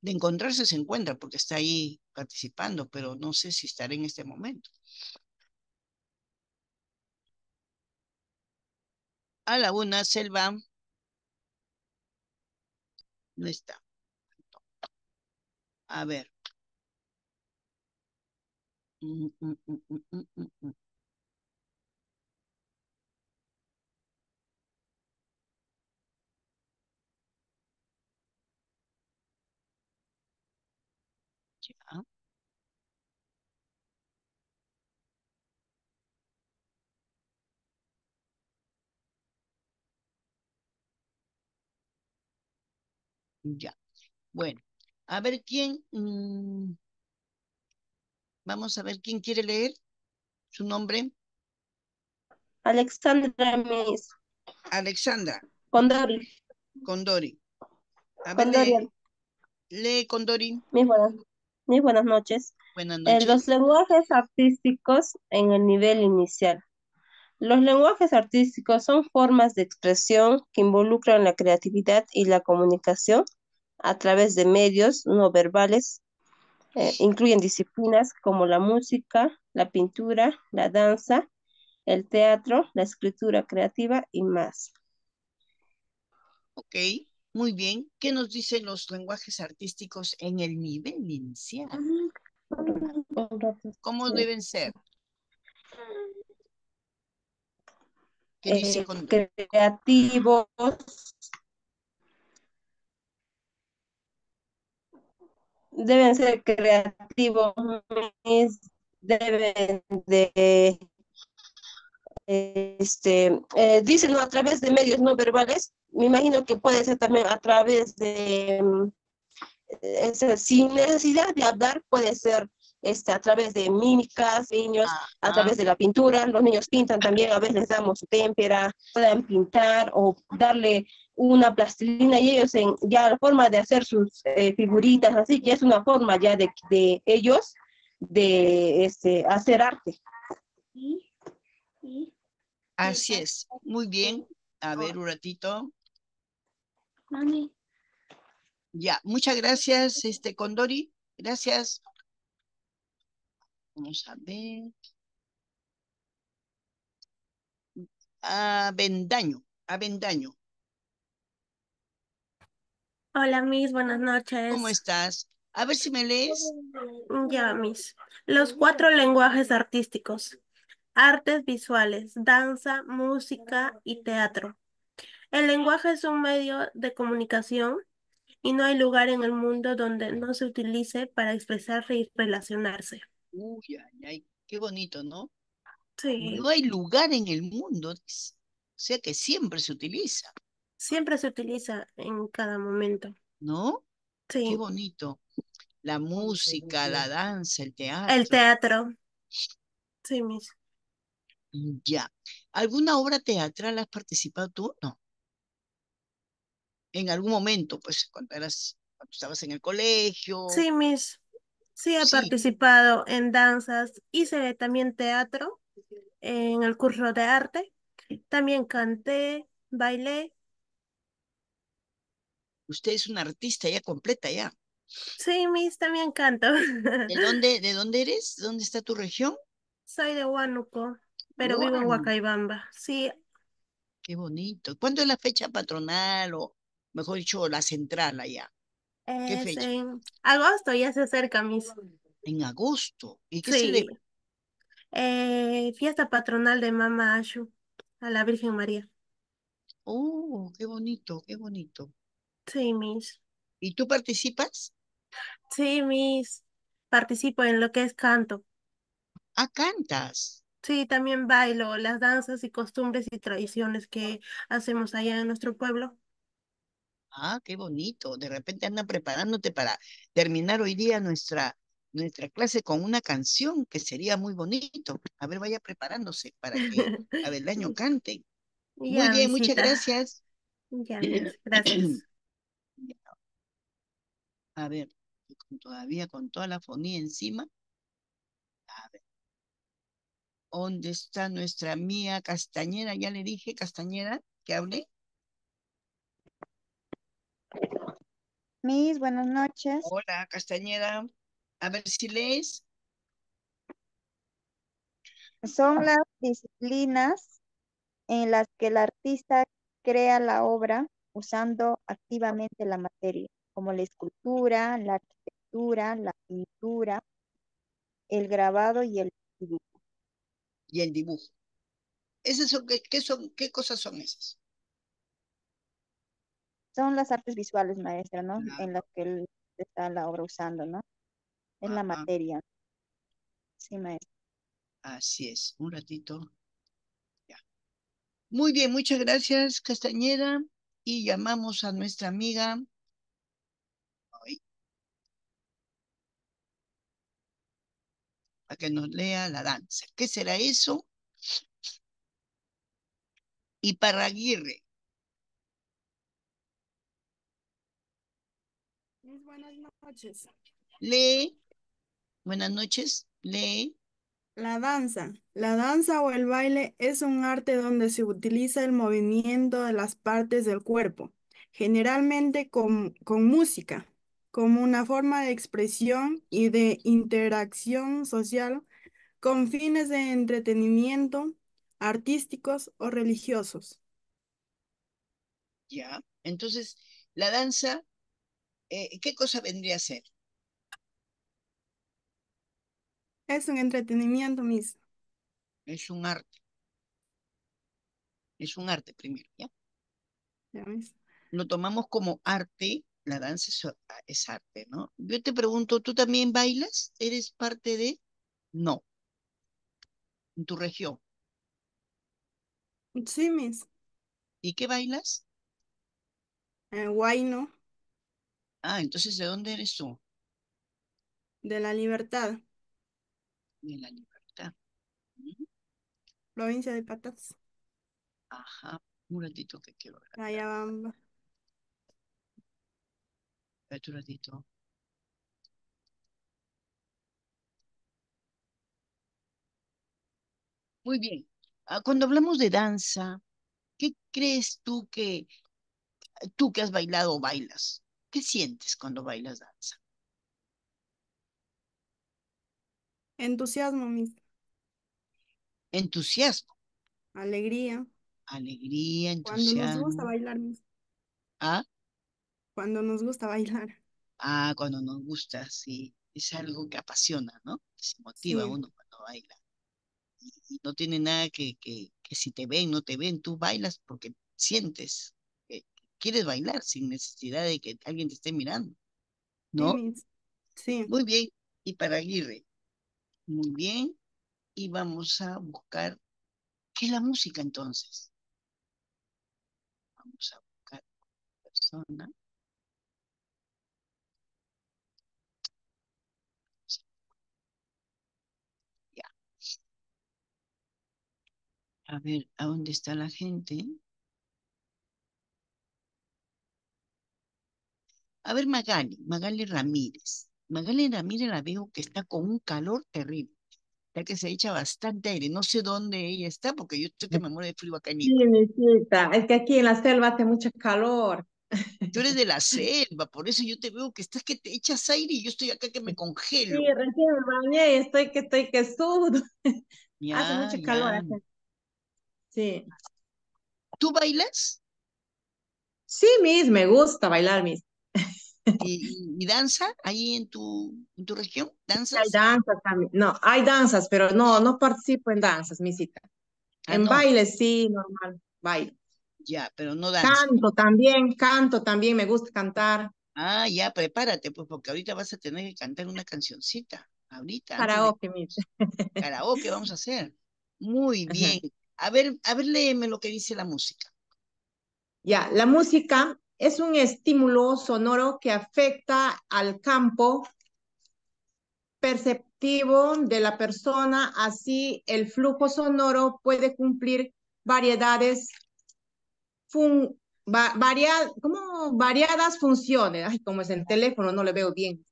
De encontrarse se encuentra porque está ahí participando, pero no sé si estará en este momento. A la una, Selva. No está. A ver. Mm, mm, mm, ya. Ya. Bueno, a ver quién. Vamos a ver quién quiere leer su nombre. Alexandra Miss. Alexandra. Condori. Condori. A ver, Condori. lee, lee Condori. Muy buenas, buenas noches. Buenas Eh, noches. los lenguajes artísticos en el nivel inicial. Los lenguajes artísticos son formas de expresión que involucran la creatividad y la comunicación a través de medios no verbales. Eh, incluyen disciplinas como la música, la pintura, la danza, el teatro, la escritura creativa y más. Ok, muy bien. ¿Qué nos dicen los lenguajes artísticos en el nivel inicial? ¿Cómo Sí. deben ser? ¿Qué dice Eh, con creativos, deben ser creativos, deben de, eh, este, eh, a través de medios no verbales, me imagino que puede ser también a través de, mm, es decir, sin necesidad de hablar, puede ser este, a través de mímicas, niños, a través de la pintura, los niños pintan también, a veces les damos su témpera, pueden pintar o darle una plastilina y ellos en ya la forma de hacer sus eh, figuritas, así que es una forma ya de, de ellos de este, hacer arte. Así es. Muy bien. A ver, un ratito. Ya, muchas gracias, este Condori. Gracias. Vamos a ver. Avendaño, Avendaño. Hola, Miss, buenas noches. ¿Cómo estás? A ver si me lees. Ya, Miss. Los cuatro lenguajes artísticos. Artes visuales, danza, música y teatro. El lenguaje es un medio de comunicación y no hay lugar en el mundo donde no se utilice para expresarse y relacionarse. Uy, ay, ay, qué bonito, ¿no? Sí. No hay lugar en el mundo, o sea que siempre se utiliza, Siempre se utiliza en cada momento. ¿no? Qué Sí. bonito. La música, la danza, el teatro. El teatro. Sí, Miss. Ya. ¿Alguna obra teatral has participado tú? No. En algún momento, pues, cuando eras cuando estabas en el colegio. Sí, Miss. Sí, he participado en danzas, hice también teatro en el curso de arte, también canté, bailé. Usted es una artista ya completa ya. Sí, Miss, también canto. ¿De dónde, de dónde eres? ¿Dónde está tu región? Soy de Huánuco, pero vivo en Huacaibamba. Sí. Qué bonito. ¿Cuándo es la fecha patronal o, mejor dicho, la central allá? ¿Qué Es fecha? en agosto, ya se acerca, Miss. En agosto. ¿Y qué Sí. celebra? Eh, fiesta patronal de Mama Ashu, a la Virgen María. Oh, qué bonito, qué bonito. Sí, Miss. ¿Y tú participas? Sí, Miss. Participo en lo que es canto. Ah, cantas. Sí, también bailo las danzas y costumbres y tradiciones que hacemos allá en nuestro pueblo. Ah, qué bonito. De repente anda preparándote para terminar hoy día nuestra, nuestra clase con una canción que sería muy bonito. A ver, vaya preparándose para que Abeldaño cante. Muy Ya, bien, muchas gracias. Ya. Gracias. A ver, todavía con toda la fonía encima. A ver. ¿Dónde está nuestra amiga Castañeda? Ya le dije, Castañeda, que hable. Miss, buenas noches. Hola, Castañeda. A ver si lees. Son las disciplinas en las que el artista crea la obra usando activamente la materia, como la escultura, la arquitectura, la pintura, el grabado y el dibujo. Y el dibujo. ¿Esas son, qué, qué son, qué cosas son esas? Son las artes visuales, maestra, ¿no? En las que él está la obra usando, ¿no? Es la Ajá. materia. Sí, maestra. Así es, un ratito. Ya. Muy bien, muchas gracias, Castañeda. Y llamamos a nuestra amiga. Ay. Para que nos lea la danza. ¿Qué será eso? Y Parraguirre. Buenas noches. Lee. Buenas noches. Lee. La danza. La danza o el baile es un arte donde se utiliza el movimiento de las partes del cuerpo, generalmente con, con música, como una forma de expresión y de interacción social con fines de entretenimiento, artísticos o religiosos. Ya. Entonces, la danza, eh, ¿qué cosa vendría a ser? Es un entretenimiento mismo. Es un arte. Es un arte primero, ¿ya? ¿ya ves? Lo tomamos como arte, la danza es, a- es arte, ¿no? Yo te pregunto, ¿tú también bailas? ¿Eres parte de? No. En tu región. Sí, mis. ¿Y qué bailas? Eh, Huayno, Ah, entonces, ¿de dónde eres tú? de la Libertad, De la libertad. Mm, provincia de Patas, Ajá. Un ratito que quiero ver. Cayabamba. Espérate un ratito. Muy bien. Ah, Cuando hablamos de danza, ¿qué crees tú que, tú que has bailado o bailas? ¿Qué sientes cuando bailas danza? Entusiasmo, mis. Entusiasmo, Alegría. alegría, Cuando nos gusta entusiasmo. bailar, mis. Ah, Cuando nos gusta bailar. ah, cuando nos gusta, sí. Es algo que apasiona, ¿no? Se motiva a Sí, uno cuando baila. Y, y no tiene nada que, que, que si te ven, no te ven, tú bailas porque sientes quieres bailar sin necesidad de que alguien te esté mirando, ¿no? Sí. Muy bien. Y para Aguirre, muy bien. Y vamos a buscar, ¿qué es la música entonces? Vamos a buscar persona. Ya. A ver, ¿a dónde está la gente? A ver, Magali, Magali Ramírez. Magali Ramírez la veo que está con un calor terrible. Ya que se echa bastante aire. No sé dónde ella está, porque yo estoy que me muero de frío acá en Sí, mi cita, es que aquí en la selva hace mucho calor. Tú eres de la selva, por eso yo te veo que estás que te echas aire y yo estoy acá que me congelo. Sí, recién me bañé y estoy que estoy que sudo. Hace Ya, mucho calor. Sí. ¿Tú bailas? Sí, Miss, me gusta bailar, Miss. ¿Y, y danza ahí en tu, en tu región? Hay ¿Danzas? danzas también. No, hay danzas, pero no, no participo en danzas, misita. Ah, En no. baile sí, normal, baile. Ya, pero no danzas. Canto también, canto también, me gusta cantar. Ah, ya, prepárate, pues, porque ahorita vas a tener que cantar una cancioncita. Ahorita, antes de Karaoke, Miss. karaoke vamos a hacer. Muy Ajá. bien. A ver, a ver, léeme lo que dice la música. Ya, la música es un estímulo sonoro que afecta al campo perceptivo de la persona, así el flujo sonoro puede cumplir variedades, fun- va- variadas funciones. Ay, como es en teléfono, no le veo bien.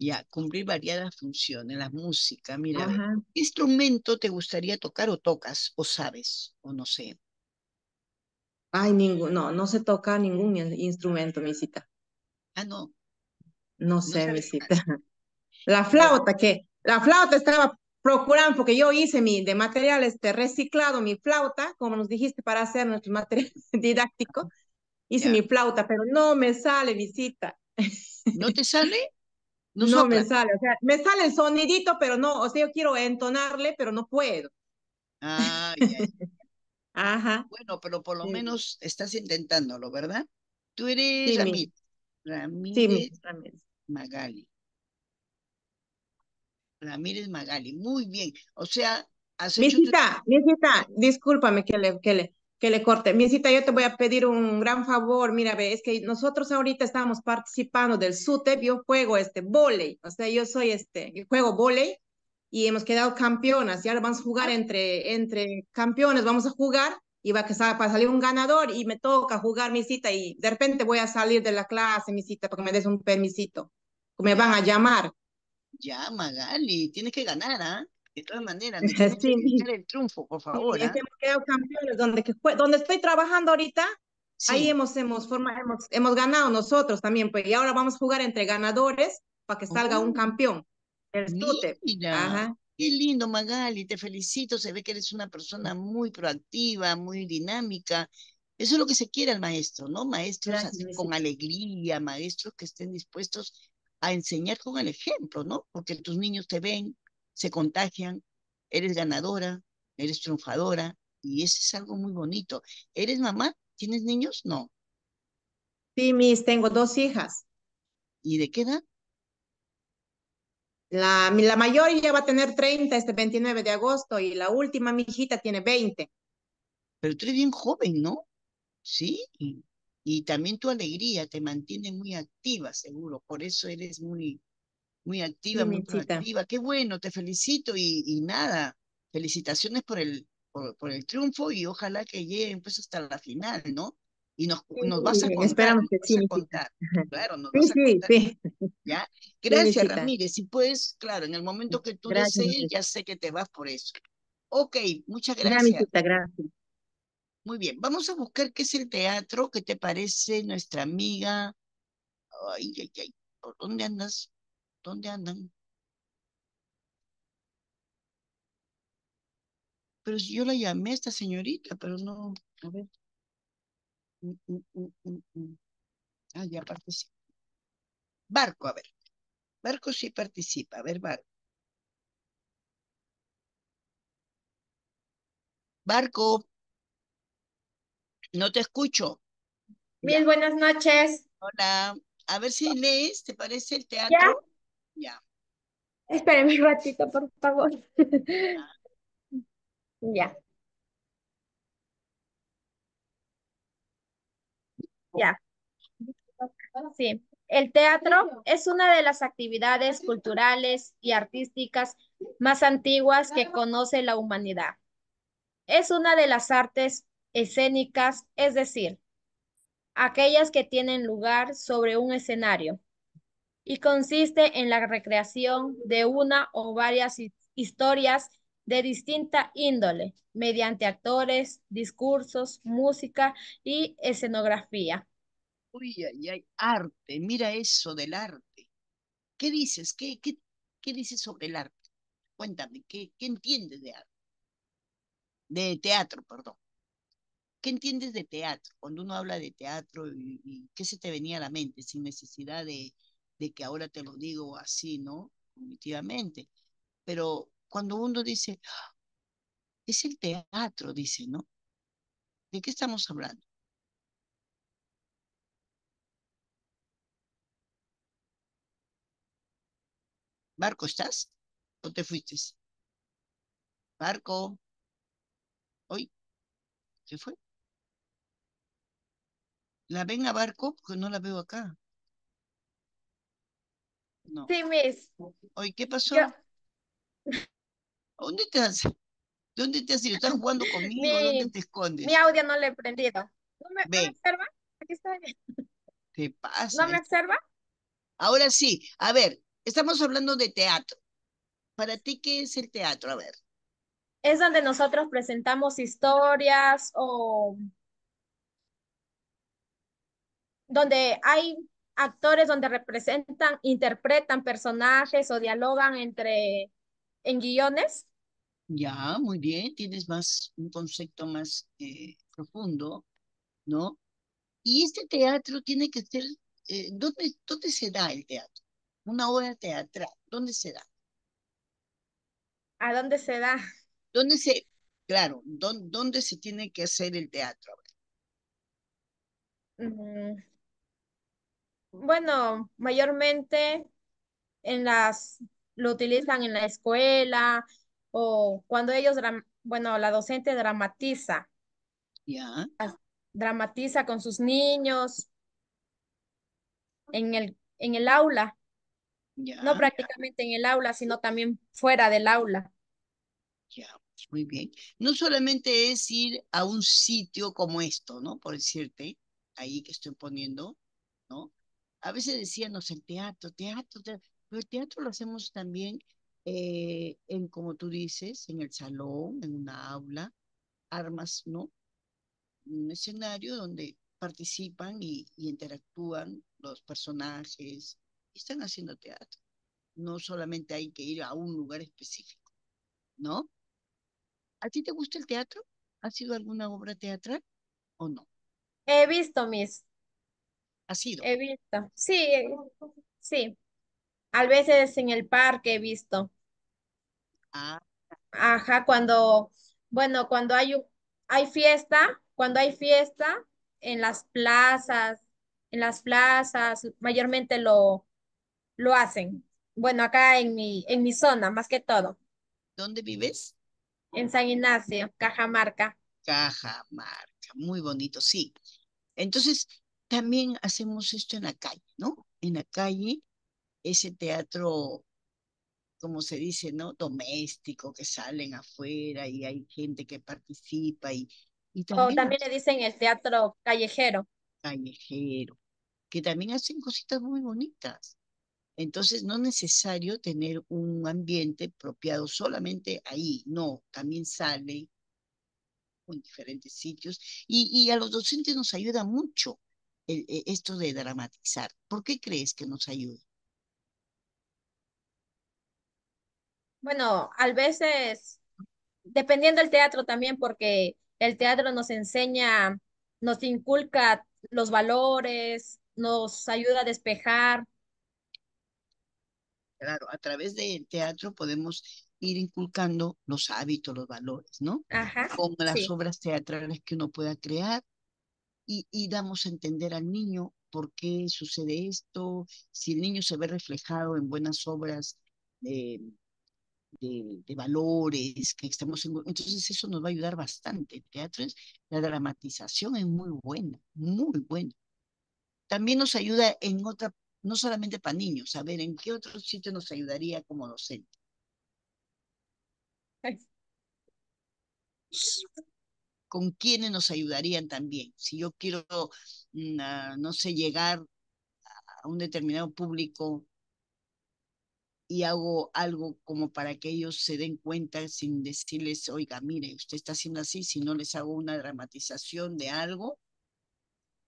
Ya, cumplir variadas funciones, la música. Mira, Ajá. ¿qué instrumento te gustaría tocar o tocas? ¿O sabes? ¿O no sé? Ay, ningún, no, no se toca ningún in- instrumento, mi cita. Ah, no, No no sé, nada. La flauta, que la flauta estaba procurando, porque yo hice mi de material este reciclado, mi flauta, como nos dijiste, para hacer nuestro material didáctico. Hice mi flauta, pero no me sale, visita. ¿No te sale? No No me sale, o sea, me sale el sonidito, pero no, o sea, yo quiero entonarle, pero no puedo. Ah, ya. Ajá. Bueno, pero por lo Sí, menos estás intentándolo, ¿verdad? Tú eres sí, Ramírez. sí, Ramírez. Magali. Ramírez Magali. Muy bien. O sea, has hecho tu... Misita, Misita, discúlpame que le, que le, que le corte. Misita, yo te voy a pedir un gran favor. Mira, ve, es que nosotros ahorita estamos participando del SUTEP. Yo juego este vóley, o sea, yo soy este, juego vóley y hemos quedado campeonas. Y ahora vamos a jugar entre, entre campeones, vamos a jugar y va a que para salir un ganador y me toca jugar Misita y de repente voy a salir de la clase, Misita, para que me des un permisito. Me van a llamar. Ya, Magali, tienes que ganar, ¿ah? De todas maneras, me tienes que Sí, mi- gritar el triunfo, por Sí, favor, es ¿ah? que hemos quedado campeones, donde, que donde estoy trabajando ahorita, ahí Sí. hemos, hemos, forma- hemos, hemos ganado nosotros también, pues, y ahora vamos a jugar entre ganadores para que salga un Oh, campeón. El SUTEP. mira, Ajá. qué lindo, Magali, te felicito. Se ve que eres una persona muy proactiva, muy dinámica. Eso es lo que se quiere al maestro, ¿no? Maestros Gracias, así Misita. con alegría, maestros que estén dispuestos a enseñar con el ejemplo, ¿no? Porque tus niños te ven, se contagian, eres ganadora, eres triunfadora, y eso es algo muy bonito. ¿Eres mamá? ¿Tienes niños? No. Sí, mis, tengo dos hijas. ¿Y de qué edad? La, la mayor ya va a tener 30 este 29 de agosto y la última, mi hijita, tiene 20. Pero tú eres bien joven, ¿no? Sí. Y, y también tu alegría te mantiene muy activa, seguro. Por eso eres muy, muy activa, Sí, muy proactiva. Qué bueno, te felicito y, y nada, felicitaciones por el, por, por el triunfo y ojalá que lleguen pues hasta la final, ¿no? Y nos, nos vas a contar, esperamos que sí, contar. Claro, nos Sí, vas a contar, sí. ¿ya? Sí, Gracias, misita. Ramírez. Y pues, claro, en el momento que tú Gracias, desees, ya sé que te vas por eso. Ok, muchas Ya, gracias. gracias. Muy bien, vamos a buscar qué es el teatro, qué te parece nuestra amiga. Ay, ay, ay, ¿por dónde andas? ¿Dónde andan? Pero si yo la llamé a esta señorita, pero no, a ver. Mm, mm, mm. Ah, ya participa. Barco, a ver. Barco sí participa. A ver, Barco. Barco, no te escucho. Bien, buenas noches. Hola. A ver si lees, ¿te parece el ¿Ya? teatro? Ya. Espérenme un ratito, por favor. Ya, ya. Sí. El teatro es una de las actividades culturales y artísticas más antiguas que conoce la humanidad. Es una de las artes escénicas, es decir, aquellas que tienen lugar sobre un escenario y consiste en la recreación de una o varias historias de distinta índole mediante actores, discursos, música y escenografía. Uy, ay, ay, arte, mira eso del arte. ¿Qué dices? ¿Qué, qué, qué dices sobre el arte? Cuéntame, ¿qué, qué entiendes de arte? De teatro, perdón. ¿Qué entiendes de teatro? Cuando uno habla de teatro, y, ¿qué se te venía a la mente? Sin necesidad de, de que ahora te lo digo así, ¿no? Cognitivamente. Pero cuando uno dice, es el teatro, dice, ¿no? ¿De qué estamos hablando? Barco, ¿estás? ¿O te fuiste? Barco. Hoy. ¿Se fue? ¿La ven a Barco? Porque no la veo acá. No. Sí, Miss. Hoy, ¿qué pasó? ¿Dónde te has, dónde te has ido? ¿Estás jugando conmigo? Mi, ¿Dónde te escondes? mi audio no le he prendido. ¿No me, ¿no me Ven, observa? Aquí estoy. ¿qué pasa? ¿No me observa? Ahora sí, a ver, estamos hablando de teatro. Para ti, ¿qué es el teatro? A ver. Es donde nosotros presentamos historias o donde hay actores donde representan, interpretan personajes o dialogan entre en guiones. Ya, muy bien, tienes más, un concepto más eh, profundo, ¿no? Y este teatro tiene que ser, eh, ¿dónde, ¿dónde se da el teatro? Una obra teatral, ¿dónde se da? ¿A dónde se da? ¿Dónde se, claro, dónde, dónde se tiene que hacer el teatro? Mm, Bueno, mayormente en las, lo utilizan en la escuela o cuando ellos, bueno, la docente dramatiza, Ya, dramatiza con sus niños en el, en el aula, no prácticamente en el aula, sino también fuera del aula. ya, muy bien. No solamente es ir a un sitio como esto, ¿no? Por decirte, ahí que estoy poniendo, ¿no? A veces decíamos el teatro, teatro, teatro, pero el teatro lo hacemos también eh, en, como tú dices, en el salón, en una aula, armas, ¿no? Un escenario donde participan y, y interactúan los personajes y están haciendo teatro. No solamente hay que ir a un lugar específico, ¿no? ¿A ti te gusta el teatro? ¿Has sido alguna obra teatral o no? He visto, mis, ¿Ha sido? he visto. Sí, sí. A veces en el parque he visto. Ah, Ajá, cuando, bueno, cuando hay, hay fiesta, cuando hay fiesta en las plazas, en las plazas, mayormente lo, lo hacen. Bueno, acá en mi, en mi zona, más que todo, ¿dónde vives? en San Ignacio, Cajamarca. Cajamarca, muy bonito, sí. Entonces, también hacemos esto en la calle, ¿no? En la calle, ese teatro, como se dice, ¿no? Doméstico, que salen afuera y hay gente que participa y, y O también también le dicen el teatro callejero. callejero, que también hacen cositas muy bonitas. Entonces, no es necesario tener un ambiente apropiado solamente ahí, no, también sale en diferentes sitios y, y a los docentes nos ayuda mucho el- e- esto de dramatizar. ¿Por qué crees que nos ayuda? Bueno, a veces, dependiendo del teatro también, porque el teatro nos enseña, nos inculca los valores, nos ayuda a despejar. Claro, a través del teatro podemos ir inculcando los hábitos, los valores, ¿no? Ajá, Con las sí. obras teatrales que uno pueda crear y, y damos a entender al niño por qué sucede esto, si el niño se ve reflejado en buenas obras de, de valores que estamos en, entonces eso nos va a ayudar bastante. El teatro es, la dramatización es muy buena, muy buena. También nos ayuda en otra, no solamente para niños, a ver, ¿en qué otro sitio nos ayudaría como docente? con quiénes nos ayudarían también. Si yo quiero, mm, no sé, llegar a un determinado público y hago algo como para que ellos se den cuenta sin decirles, oiga, mire, usted está haciendo así, si no les hago una dramatización de algo,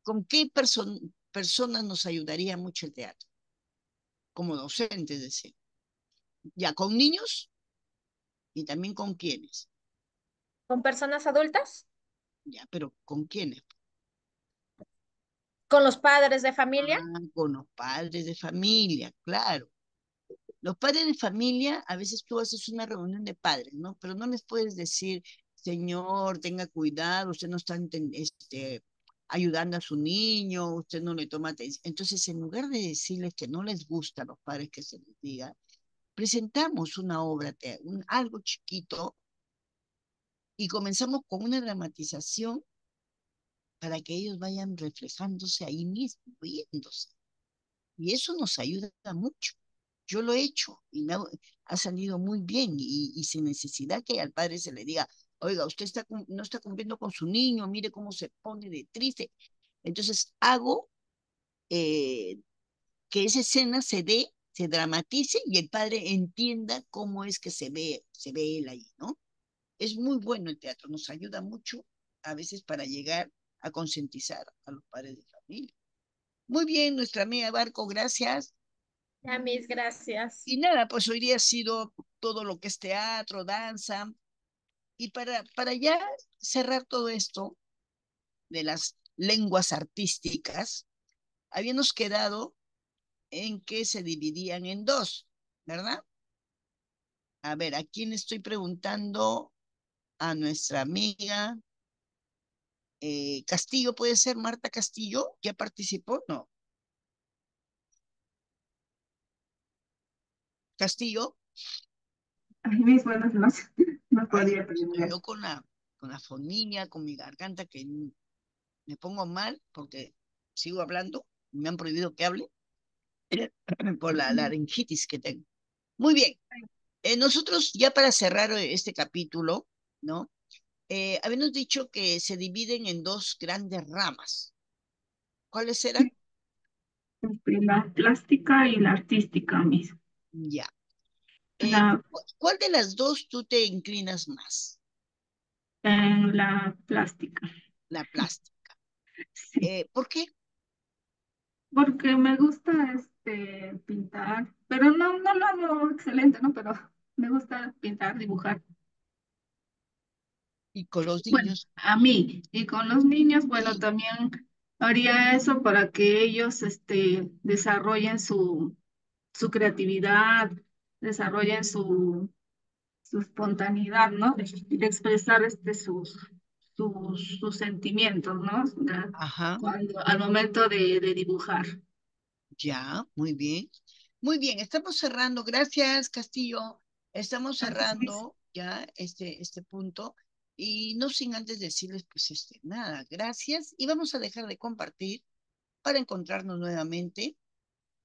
¿con qué personas nos ayudaría mucho el teatro? Como docentes, decir. Ya, con niños y también con quiénes. ¿Con personas adultas? Ya, pero ¿con quiénes? ¿Con los padres de familia? Ah, con los padres de familia, claro. Los padres de familia, a veces tú haces una reunión de padres, ¿no? Pero no les puedes decir, señor, tenga cuidado, usted no está este, ayudando a su niño, usted no le toma atención. Entonces, en lugar de decirles que no les gusta a los padres que se les diga, presentamos una obra, un, algo chiquito, y comenzamos con una dramatización para que ellos vayan reflejándose ahí mismo, viéndose. Y eso nos ayuda mucho. Yo lo he hecho y me ha, salido muy bien y, sin necesidad que al padre se le diga, oiga, usted está, no está cumpliendo con su niño, mire cómo se pone de triste. Entonces hago eh, que esa escena se dé, se dramatice y el padre entienda cómo es que se ve, se ve él ahí, ¿no? Es muy bueno el teatro, nos ayuda mucho a veces para llegar a concientizar a los padres de familia. Muy bien, nuestra amiga Barco, gracias. Ya, mis gracias. Y nada, pues hoy día ha sido todo lo que es teatro, danza. Y para, para ya cerrar todo esto de las lenguas artísticas, habíamos quedado en que se dividían en dos, ¿verdad? A ver, ¿a quién estoy preguntando? A nuestra amiga eh, Castillo, ¿puede ser Marta Castillo? ¿Ya participó? No. Castillo. Ay, mis buenas noches. No podía Yo con la, con la fonía, con mi garganta, que me pongo mal porque sigo hablando, me han prohibido que hable por la laringitis que tengo. Muy bien. Eh, nosotros, ya para cerrar este capítulo, ¿no? Eh, habíamos dicho que se dividen en dos grandes ramas. ¿Cuáles eran? La plástica y la artística misma. Ya. Eh, ¿Cuál de las dos tú te inclinas más? En la plástica. La plástica. Eh, ¿Por qué? Porque me gusta este pintar, pero no, no lo hago excelente, ¿no? Pero me gusta pintar, dibujar. ¿Y con los niños? a mí. Y con los niños, bueno, también haría eso para que ellos este, desarrollen su, su creatividad, desarrollen su, su espontaneidad, ¿no? De, expresar este, sus, sus, sus sentimientos, ¿no? Ajá. Cuando, al momento de, de dibujar. Ya, muy bien. Muy bien, estamos cerrando. Gracias, Castillo. Estamos cerrando ya este, este punto. Y no sin antes decirles, pues, este, nada, gracias. Y vamos a dejar de compartir para encontrarnos nuevamente.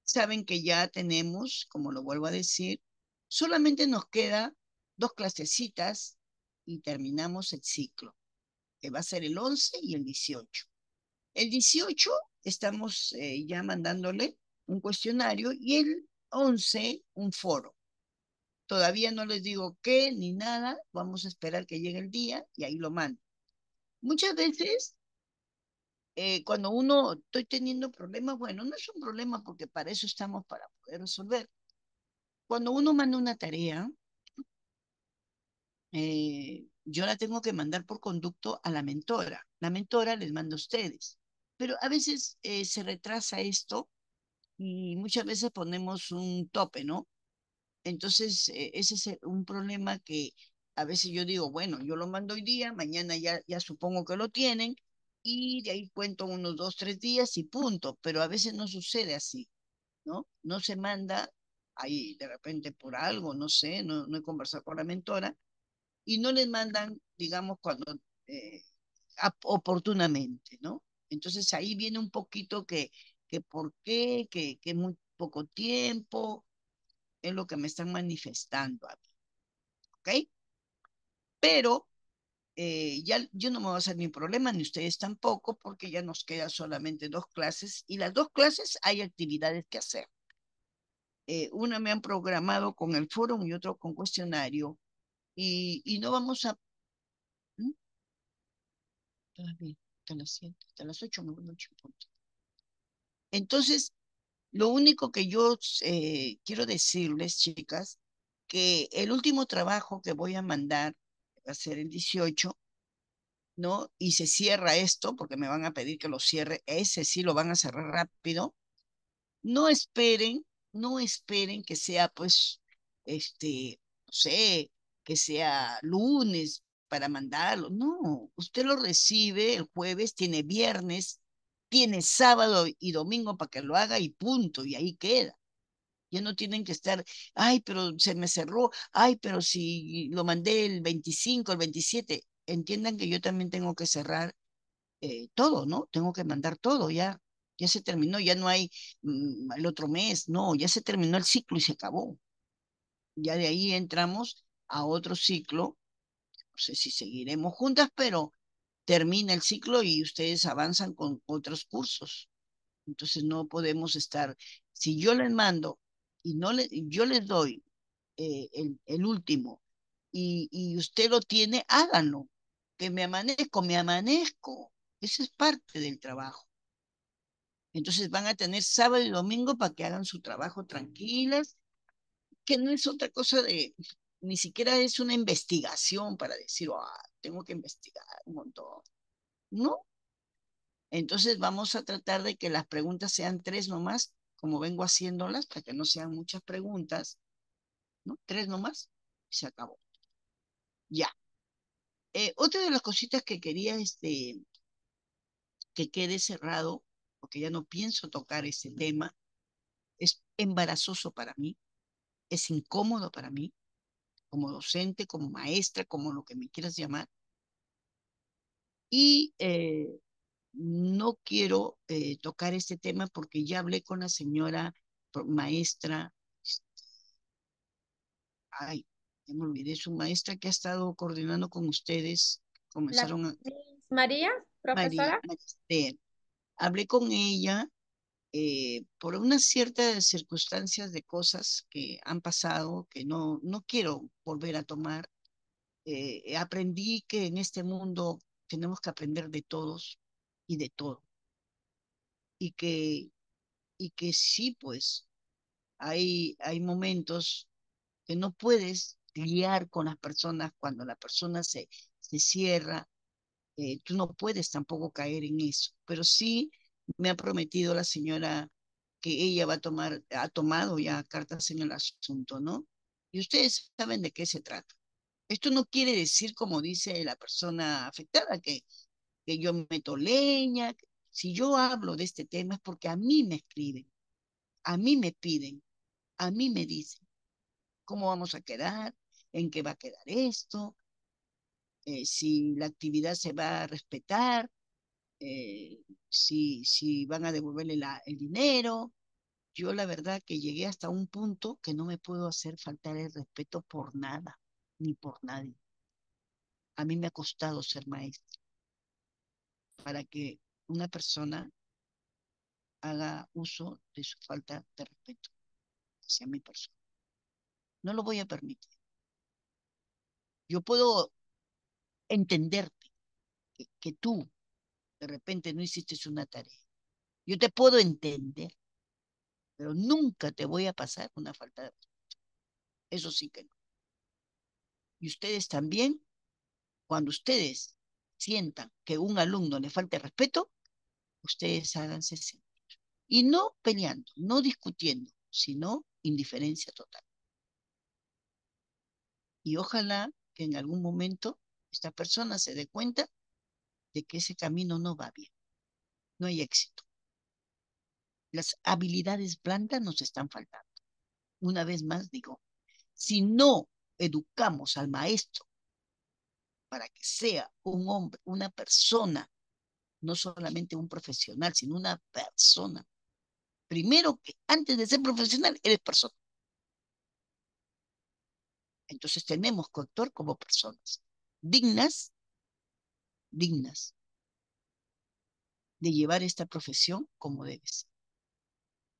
Saben que ya tenemos, como lo vuelvo a decir, solamente nos queda dos clasecitas y terminamos el ciclo, que va a ser el 11 y el 18. El 18 estamos eh, ya mandándole un cuestionario y el 11 un foro. Todavía no les digo qué ni nada, vamos a esperar que llegue el día y ahí lo mando. Muchas veces, eh, cuando uno estoy teniendo problemas, bueno, no es un problema porque para eso estamos, para poder resolver. Cuando uno manda una tarea, eh, yo la tengo que mandar por conducto a la mentora. La mentora les manda a ustedes. Pero a veces eh, se retrasa esto y muchas veces ponemos un tope, ¿no? Entonces, eh, ese es un problema que a veces yo digo, bueno, yo lo mando hoy día, mañana ya, ya supongo que lo tienen, y de ahí cuento unos dos, tres días y punto, pero a veces no sucede así, ¿no? No se manda ahí de repente por algo, no sé, no, no he conversado con la mentora, y no les mandan, digamos, cuando eh, oportunamente, ¿no? Entonces ahí viene un poquito que, que por qué, que, que muy poco tiempo, es lo que me están manifestando a mí. ¿Ok? Pero eh, ya yo no me voy a hacer ni problema, ni ustedes tampoco, porque ya nos quedan solamente dos clases y las dos clases hay actividades que hacer. Eh, una me han programado con el foro y otro con cuestionario y, y no vamos a... ¿Mm? Hasta las siete, hasta las ocho me voy punto. Entonces, lo único que yo eh, quiero decirles, chicas, que el último trabajo que voy a mandar a ser el 18, ¿no? Y se cierra esto, porque me van a pedir que lo cierre, ese sí lo van a cerrar rápido. No esperen, no esperen que sea, pues, este, no sé, que sea lunes para mandarlo. No, usted lo recibe el jueves, tiene viernes, tiene sábado y domingo para que lo haga y punto, y ahí queda. Ya no tienen que estar, ay, pero se me cerró, ay, pero si lo mandé el 25, el 27, entiendan que yo también tengo que cerrar eh, todo, ¿no? Tengo que mandar todo, ya, ya se terminó, ya no hay mm, el otro mes, no, ya se terminó el ciclo y se acabó. Ya de ahí entramos a otro ciclo, no sé si seguiremos juntas, pero termina el ciclo y ustedes avanzan con otros cursos. Entonces no podemos estar, si yo les mando y no le, yo les doy eh, el, el, último y, y usted lo tiene, háganlo. Que me amanezco, me amanezco. Eso es parte del trabajo. Entonces van a tener sábado y domingo para que hagan su trabajo tranquilas, que no es otra cosa de, ni siquiera es una investigación para decir, ah, tengo que investigar un montón. No. Entonces vamos a tratar de que las preguntas sean tres nomás como vengo haciéndolas, para que no sean muchas preguntas, ¿no? Tres nomás, y se acabó. Ya. Eh, otra de las cositas que quería este, que quede cerrado, porque ya no pienso tocar ese tema, es embarazoso para mí, es incómodo para mí, como docente, como maestra, como lo que me quieras llamar. Y eh, no quiero eh, tocar este tema porque ya hablé con la señora maestra. Ay, me olvidé, su maestra que ha estado coordinando con ustedes. Comenzaron a... María, profesora. Hablé con ella eh, por unas ciertas circunstancias de cosas que han pasado que no, no quiero volver a tomar. Eh, aprendí que en este mundo tenemos que aprender de todos, y de todo. Y que, y que sí, pues, hay, hay momentos que no puedes liar con las personas cuando la persona se, se cierra. Eh, tú no puedes tampoco caer en eso. Pero sí me ha prometido la señora que ella va a tomar, ha tomado ya cartas en el asunto, ¿no? Y ustedes saben de qué se trata. Esto no quiere decir, como dice la persona afectada, que que yo meto leña. Si yo hablo de este tema es porque a mí me escriben, a mí me piden, a mí me dicen cómo vamos a quedar, en qué va a quedar esto, eh, si la actividad se va a respetar, eh, si, si van a devolverle el dinero. Yo la verdad que llegué hasta un punto que no me puedo hacer faltar el respeto por nada, ni por nadie. A mí me ha costado ser maestra para que una persona haga uso de su falta de respeto hacia mi persona. No lo voy a permitir. Yo puedo entenderte que, tú de repente no hiciste una tarea. Yo te puedo entender, pero nunca te voy a pasar una falta de respeto. Eso sí que no. Y ustedes también, cuando ustedes sientan que un alumno le falta respeto, ustedes háganse sentir. Y no peleando, no discutiendo, sino indiferencia total. Y ojalá que en algún momento esta persona se dé cuenta de que ese camino no va bien. No hay éxito. Las habilidades blandas nos están faltando. Una vez más digo, si no educamos al maestro para que sea un hombre, una persona, no solamente un profesional, sino una persona. Primero que antes de ser profesional, eres persona. Entonces tenemos que actuar como personas dignas dignas de llevar esta profesión como debe ser.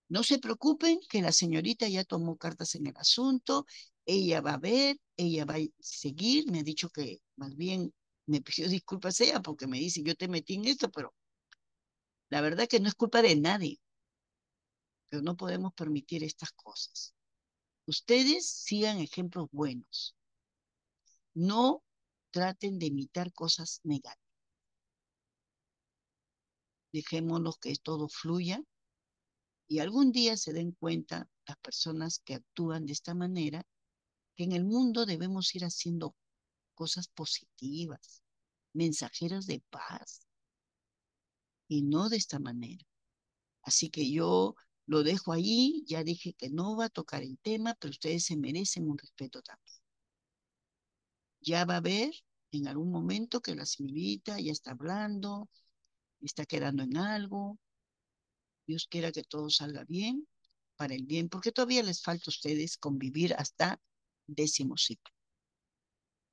No se preocupen que la señorita ya tomó cartas en el asunto, ella va a ver, ella va a seguir, me ha dicho que más bien me pidió disculpas ella porque me dice, yo te metí en esto, pero la verdad que no es culpa de nadie, pero no podemos permitir estas cosas. Ustedes sigan ejemplos buenos. No traten de imitar cosas negativas. Dejémonos que todo fluya y algún día se den cuenta las personas que actúan de esta manera que en el mundo debemos ir haciendo cosas positivas, mensajeras de paz, y no de esta manera. Así que yo lo dejo ahí, ya dije que no va a tocar el tema, pero ustedes se merecen un respeto también. Ya va a ver en algún momento que la señorita ya está hablando, está quedando en algo. Dios quiera que todo salga bien, para el bien, porque todavía les falta a ustedes convivir hasta décimo ciclo.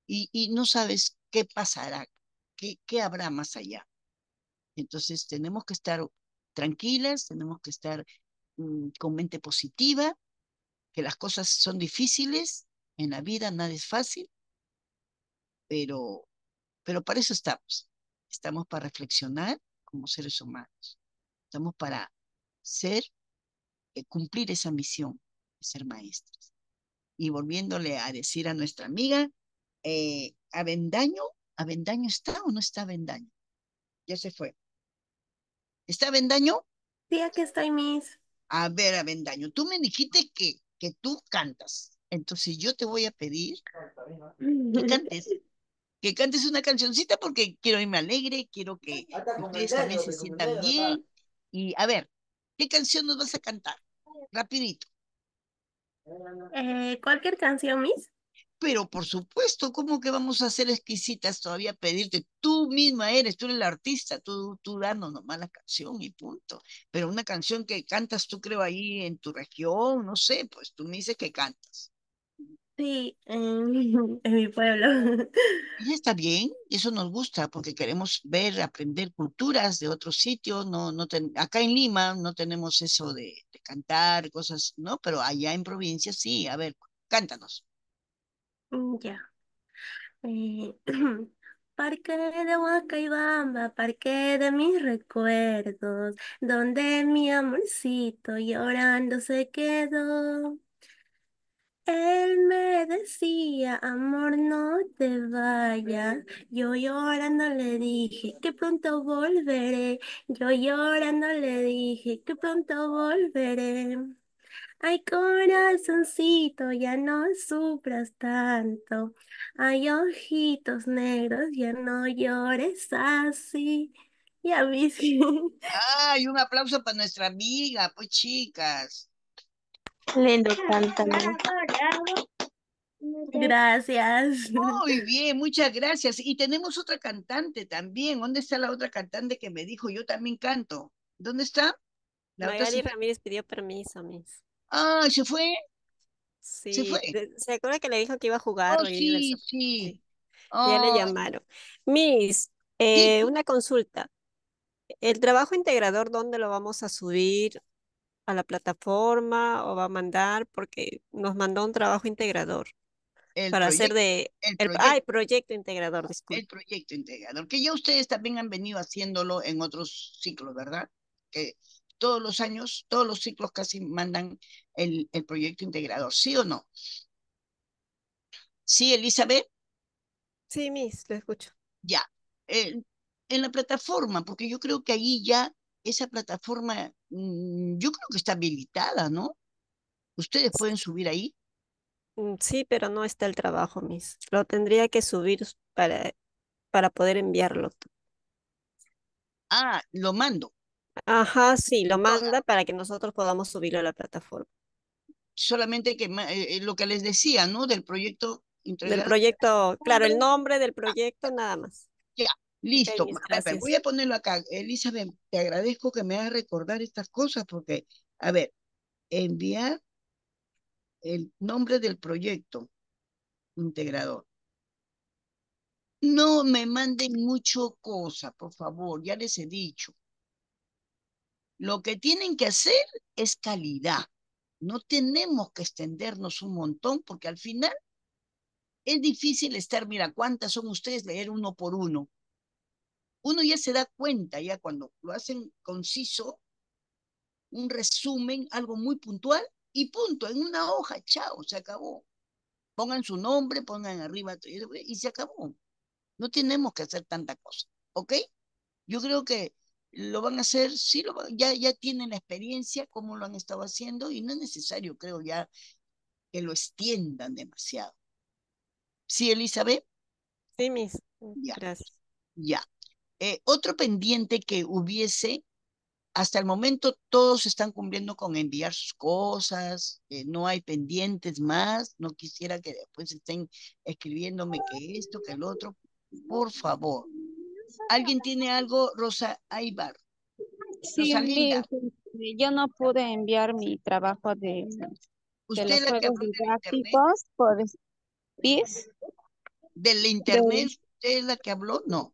Y, y no sabes qué pasará, qué, habrá más allá. Entonces tenemos que estar tranquilas, tenemos que estar mm, con mente positiva, que las cosas son difíciles, en la vida nada es fácil, pero, pero para eso estamos. Estamos para reflexionar como seres humanos. Estamos para ser, eh, cumplir esa misión de ser maestras. Y volviéndole a decir a nuestra amiga, eh, ¿Avendaño? ¿Avendaño está o no está Avendaño? Ya se fue. ¿Está Avendaño? Sí, aquí estoy, Miss. A ver, Avendaño, tú me dijiste que, que tú cantas. Entonces yo te voy a pedir que cantes. Que cantes una cancioncita porque quiero irme alegre, quiero que ustedes también se sientan bien. Y a ver, ¿qué canción nos vas a cantar? Rapidito. Eh, cualquier canción, Miss. Pero por supuesto, ¿cómo que vamos a ser exquisitas todavía pedirte? Tú misma eres, tú eres la artista, tú, tú dando nomás la canción y punto. Pero una canción que cantas tú creo ahí en tu región, no sé, pues tú me dices que cantas. Sí, en, en mi pueblo. Y está bien, eso nos gusta porque queremos ver, aprender culturas de otros sitios. No, no ten- acá en Lima no tenemos eso de cantar cosas, ¿no? Pero allá en provincia sí. A ver, cántanos. Mm, Ya. Eh, Parque de Huacaibamba, parque de mis recuerdos, donde mi amorcito llorando se quedó. Él me decía, amor, no te vayas. Yo llorando le dije que pronto volveré. Yo llorando le dije que pronto volveré. Ay, corazoncito, ya no sufras tanto. Ay, ojitos negros, ya no llores así. Ya viste. ¡Ay, un aplauso para nuestra amiga, pues chicas! Lindo canta. Gracias. Muy bien, muchas gracias. Y tenemos otra cantante también. ¿Dónde está la otra cantante que me dijo yo también canto? ¿Dónde está? La otra Magali se- Ramírez pidió permiso, Miss. Ah, ¿se fue? Se Sí, fue. de- ¿se acuerda que le dijo que iba a jugar Oh, sí, sí. Ya le Oh, llamaron. Miss, eh, una consulta. ¿El trabajo integrador dónde lo vamos a subir? ¿A la plataforma o va a mandar? Porque nos mandó un trabajo integrador el para hacer de... el El, proyecto, ay, proyecto integrador, el disculpe. proyecto integrador, que ya ustedes también han venido haciéndolo en otros ciclos, ¿verdad? Que todos los años, todos los ciclos casi mandan el, el proyecto integrador, ¿sí o no? Sí, Elizabeth, Sí, Miss, lo escucho. ya. Eh, en la plataforma, porque yo creo que ahí ya esa plataforma, yo creo que está habilitada, ¿no? Ustedes pueden subir ahí. Mm, Sí, pero no está el trabajo, Miss. Lo tendría que subir para, para poder enviarlo. Ah, lo mando. Ajá, sí, lo manda para que nosotros podamos subirlo a la plataforma. solamente que eh, eh, lo que les decía, ¿no? Del proyecto Del proyecto, claro, el Nombre, del proyecto, nada más. Ya, listo. A ver, voy a ponerlo acá. Elizabeth, te agradezco que me hagas recordar estas cosas porque, a ver, enviar el nombre del proyecto integrador. no me manden mucho cosa, por favor, ya les he dicho. Lo que tienen que hacer es calidad. No tenemos que extendernos un montón porque al final es difícil estar, mira, ¿cuántas son ustedes? Leer uno por uno. Uno ya se da cuenta, ya cuando lo hacen conciso, un resumen, algo muy puntual, y punto, en una hoja, chao, se acabó. Pongan su nombre, pongan arriba y se acabó. No tenemos que hacer tanta cosa, ¿ok? Yo creo que lo van a hacer, sí, lo ya, ya tienen la experiencia, cómo lo han estado haciendo, y no es necesario, creo, ya que lo extiendan demasiado. ¿Sí, Elizabeth? Sí, mis. Gracias. Ya. Eh, otro pendiente que hubiese, hasta el momento todos están cumpliendo con enviar sus cosas, eh, no hay pendientes más, no quisiera que después estén escribiéndome que esto, que el otro, por favor. ¿Alguien tiene algo, Rosa Aybar? Sí, yo no pude enviar mi trabajo de, de los juegos didácticos por ¿Bis? ¿Del internet usted es la que habló? No.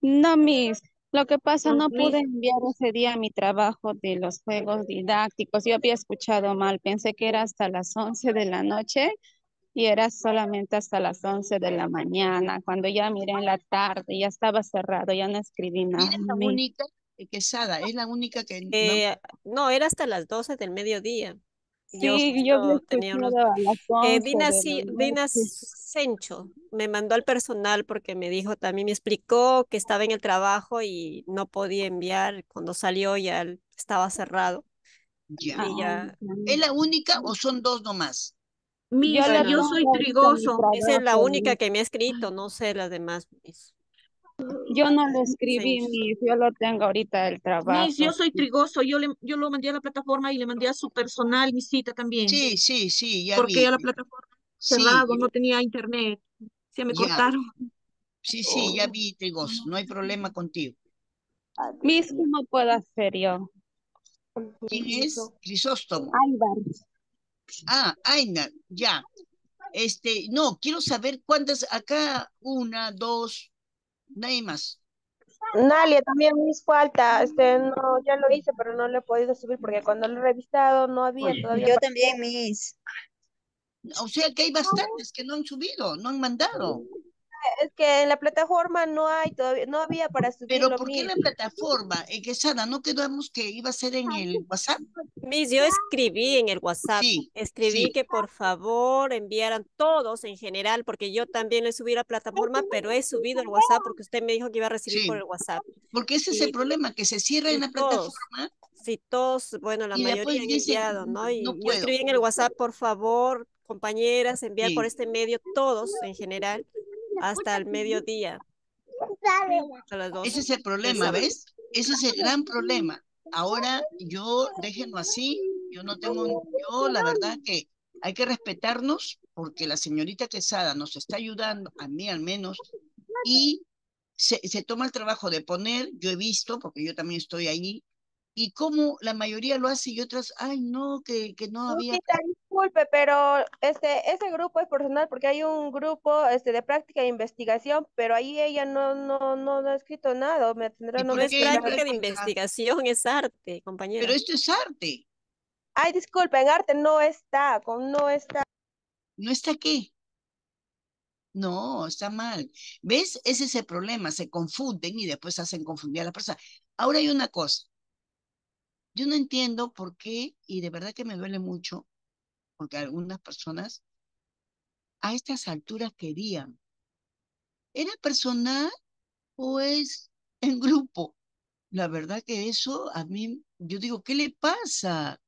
No, Miss. Lo que pasa, no pude enviar ese día mi trabajo de los juegos didácticos. Yo había escuchado mal. Pensé que era hasta las 11 de la noche y era solamente hasta las 11 de la mañana. Cuando ya miré en la tarde, ya estaba cerrado, ya no escribí nada. la única, Quesada, es la única que... Eh, no... era hasta las 12 del mediodía. Sí, yo, tenía unos... a las 11 eh, Dina, sí, Dina Sencho me mandó al personal porque me dijo, también me explicó que estaba en el trabajo y no podía enviar. Cuando salió ya estaba cerrado. Ya. ya... ¿Es la única o son dos nomás? Mira, yo soy trigoso. Esa es la única que me ha escrito, no sé las demás. Yo no lo escribí, yo lo tengo ahorita el trabajo. Miss, yo soy trigoso, yo, le, yo lo mandé a la plataforma y le mandé a su personal mi cita también. Sí, sí, sí, ya Porque a la plataforma cerrado, no tenía internet, se me cortaron. Sí, sí, ya vi trigoso, no hay problema contigo. Miss, ¿cómo puedo hacer yo? ¿Quién es? Crisóstomo. Ah, Ainar, ya. Este, no, quiero saber cuántas, acá, una, dos, Nadie más. Nalia, también mis falta, este, no, ya lo hice, pero no lo he podido subir porque cuando lo he revisado no había todavía. Yo también, mis. O sea que hay bastantes que no han subido, no han mandado es que en la plataforma no hay todavía, no había para subir. Pero ¿por qué en la plataforma? En que Sada, ¿no quedamos que iba a ser en el WhatsApp? Miss, yo escribí en el WhatsApp. escribí que por favor enviaran todos en general, porque yo también he subido a la plataforma, pero he subido el WhatsApp porque usted me dijo que iba a recibir por el WhatsApp. Porque ese es el problema, que se cierra en la plataforma. Sí, todos, bueno, la mayoría han enviado, ¿no? Y yo escribí en el WhatsApp, por favor, compañeras, enviar por este medio todos en general hasta el mediodía. Ese es el problema, ¿ves? Ese es el gran problema. Ahora yo déjenlo así, yo no tengo, yo la verdad que hay que respetarnos porque la señorita Quesada nos está ayudando, a mí al menos, y se, se toma el trabajo de poner, yo he visto, porque yo también estoy ahí, y como la mayoría lo hace y otras, ay no, que, que no había... disculpe, pero este, ese grupo es personal porque hay un grupo este, de práctica e investigación, pero ahí ella no, no, no, ha escrito nada. Me tendrá no es práctica de investigación, es arte, compañero. Pero esto es arte. Ay, disculpe, en arte no está, con no está. ¿No está qué? No, está mal. ¿Ves? Ese es el problema, se confunden y después hacen confundir a la persona. Ahora hay una cosa, yo no entiendo por qué, y de verdad que me duele mucho, porque algunas personas a estas alturas querían. ¿Era personal o es en grupo? La verdad que eso a mí, yo digo, ¿qué le pasa?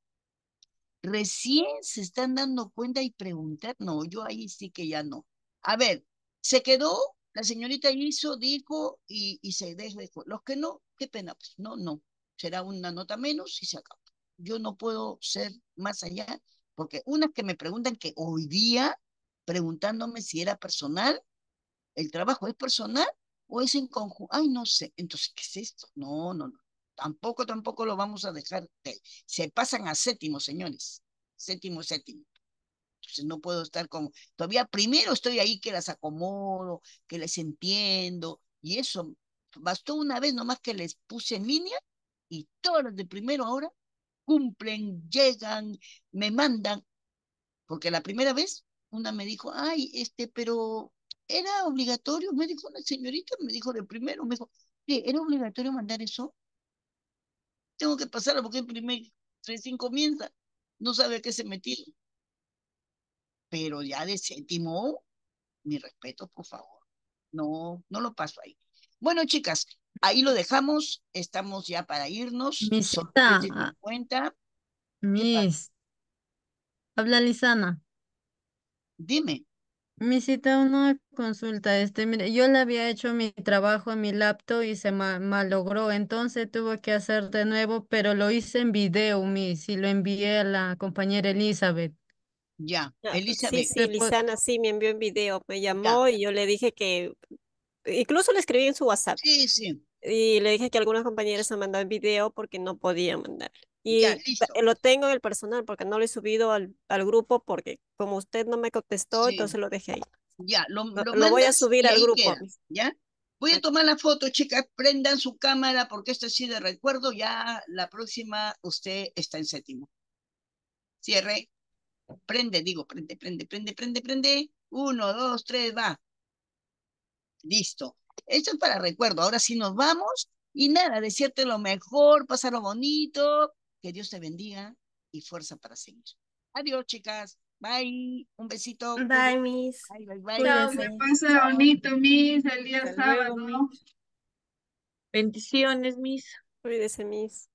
Recién se están dando cuenta y preguntar, no, yo ahí sí que ya no. A ver, se quedó, la señorita hizo, dijo y, y se dejó. Los que no, qué pena, pues no, no será una nota menos y se acabó. Yo no puedo ser más allá, porque unas que me preguntan que hoy día, preguntándome si era personal, el trabajo es personal o es en conjunto. Ay, no sé. Entonces, ¿qué es esto? No, no, no. Tampoco, tampoco lo vamos a dejar. De... Se pasan a séptimo, señores. Séptimo, séptimo. Entonces no puedo estar con, todavía primero estoy ahí que las acomodo, que les entiendo, y eso, bastó una vez nomás que les puse en línea y todas las de primero ahora cumplen, llegan, me mandan, porque la primera vez una me dijo, ay, este, pero era obligatorio, me dijo una señorita, me dijo de primero, me dijo, sí, ¿era obligatorio mandar eso? Tengo que pasarlo porque el primer recién comienza, no sabe a qué se metió. Pero ya de séptimo, mi respeto, por favor. No, no lo paso ahí. Bueno, chicas, ahí lo dejamos. Estamos ya para irnos. Misita, cuenta. Miss, habla Lisana. Dime. Misita, una consulta. Este, mire, yo le había hecho mi trabajo en mi laptop y se ma- malogró, entonces tuve que hacer de nuevo, pero lo hice en video, Miss, y lo envié a la compañera Elizabeth. Ya, Ya, Sí, Elizabeth. sí, Lisana sí me envió en video, me llamó y yo le dije que, incluso le escribí en su WhatsApp. Sí, sí. Y le dije que algunas compañeras han mandado en video porque no podían mandar. Y Ya, lo tengo en el personal porque no lo he subido al, al grupo porque como usted no me contestó, Sí. entonces lo dejé ahí. Ya, lo, Lo, lo lo voy a subir al grupo. queda, ¿ya? Voy a tomar la foto, chicas, prendan su cámara porque esto sí de recuerdo, ya la próxima usted está en séptimo. Cierre. Prende, digo, prende, prende, prende, prende, prende. Uno, dos, tres, va. Listo. Esto es para recuerdo. Ahora sí nos vamos. Y nada, desearte lo mejor, pasarlo bonito. Que Dios te bendiga y fuerza para seguir. Adiós, chicas. Bye. Un besito. Bye, Miss. Bye, bye, bye. Cuídese. Pase bonito, Miss, el día Hasta sábado. luego, Miss. Bendiciones, Miss. Cuídese, Miss.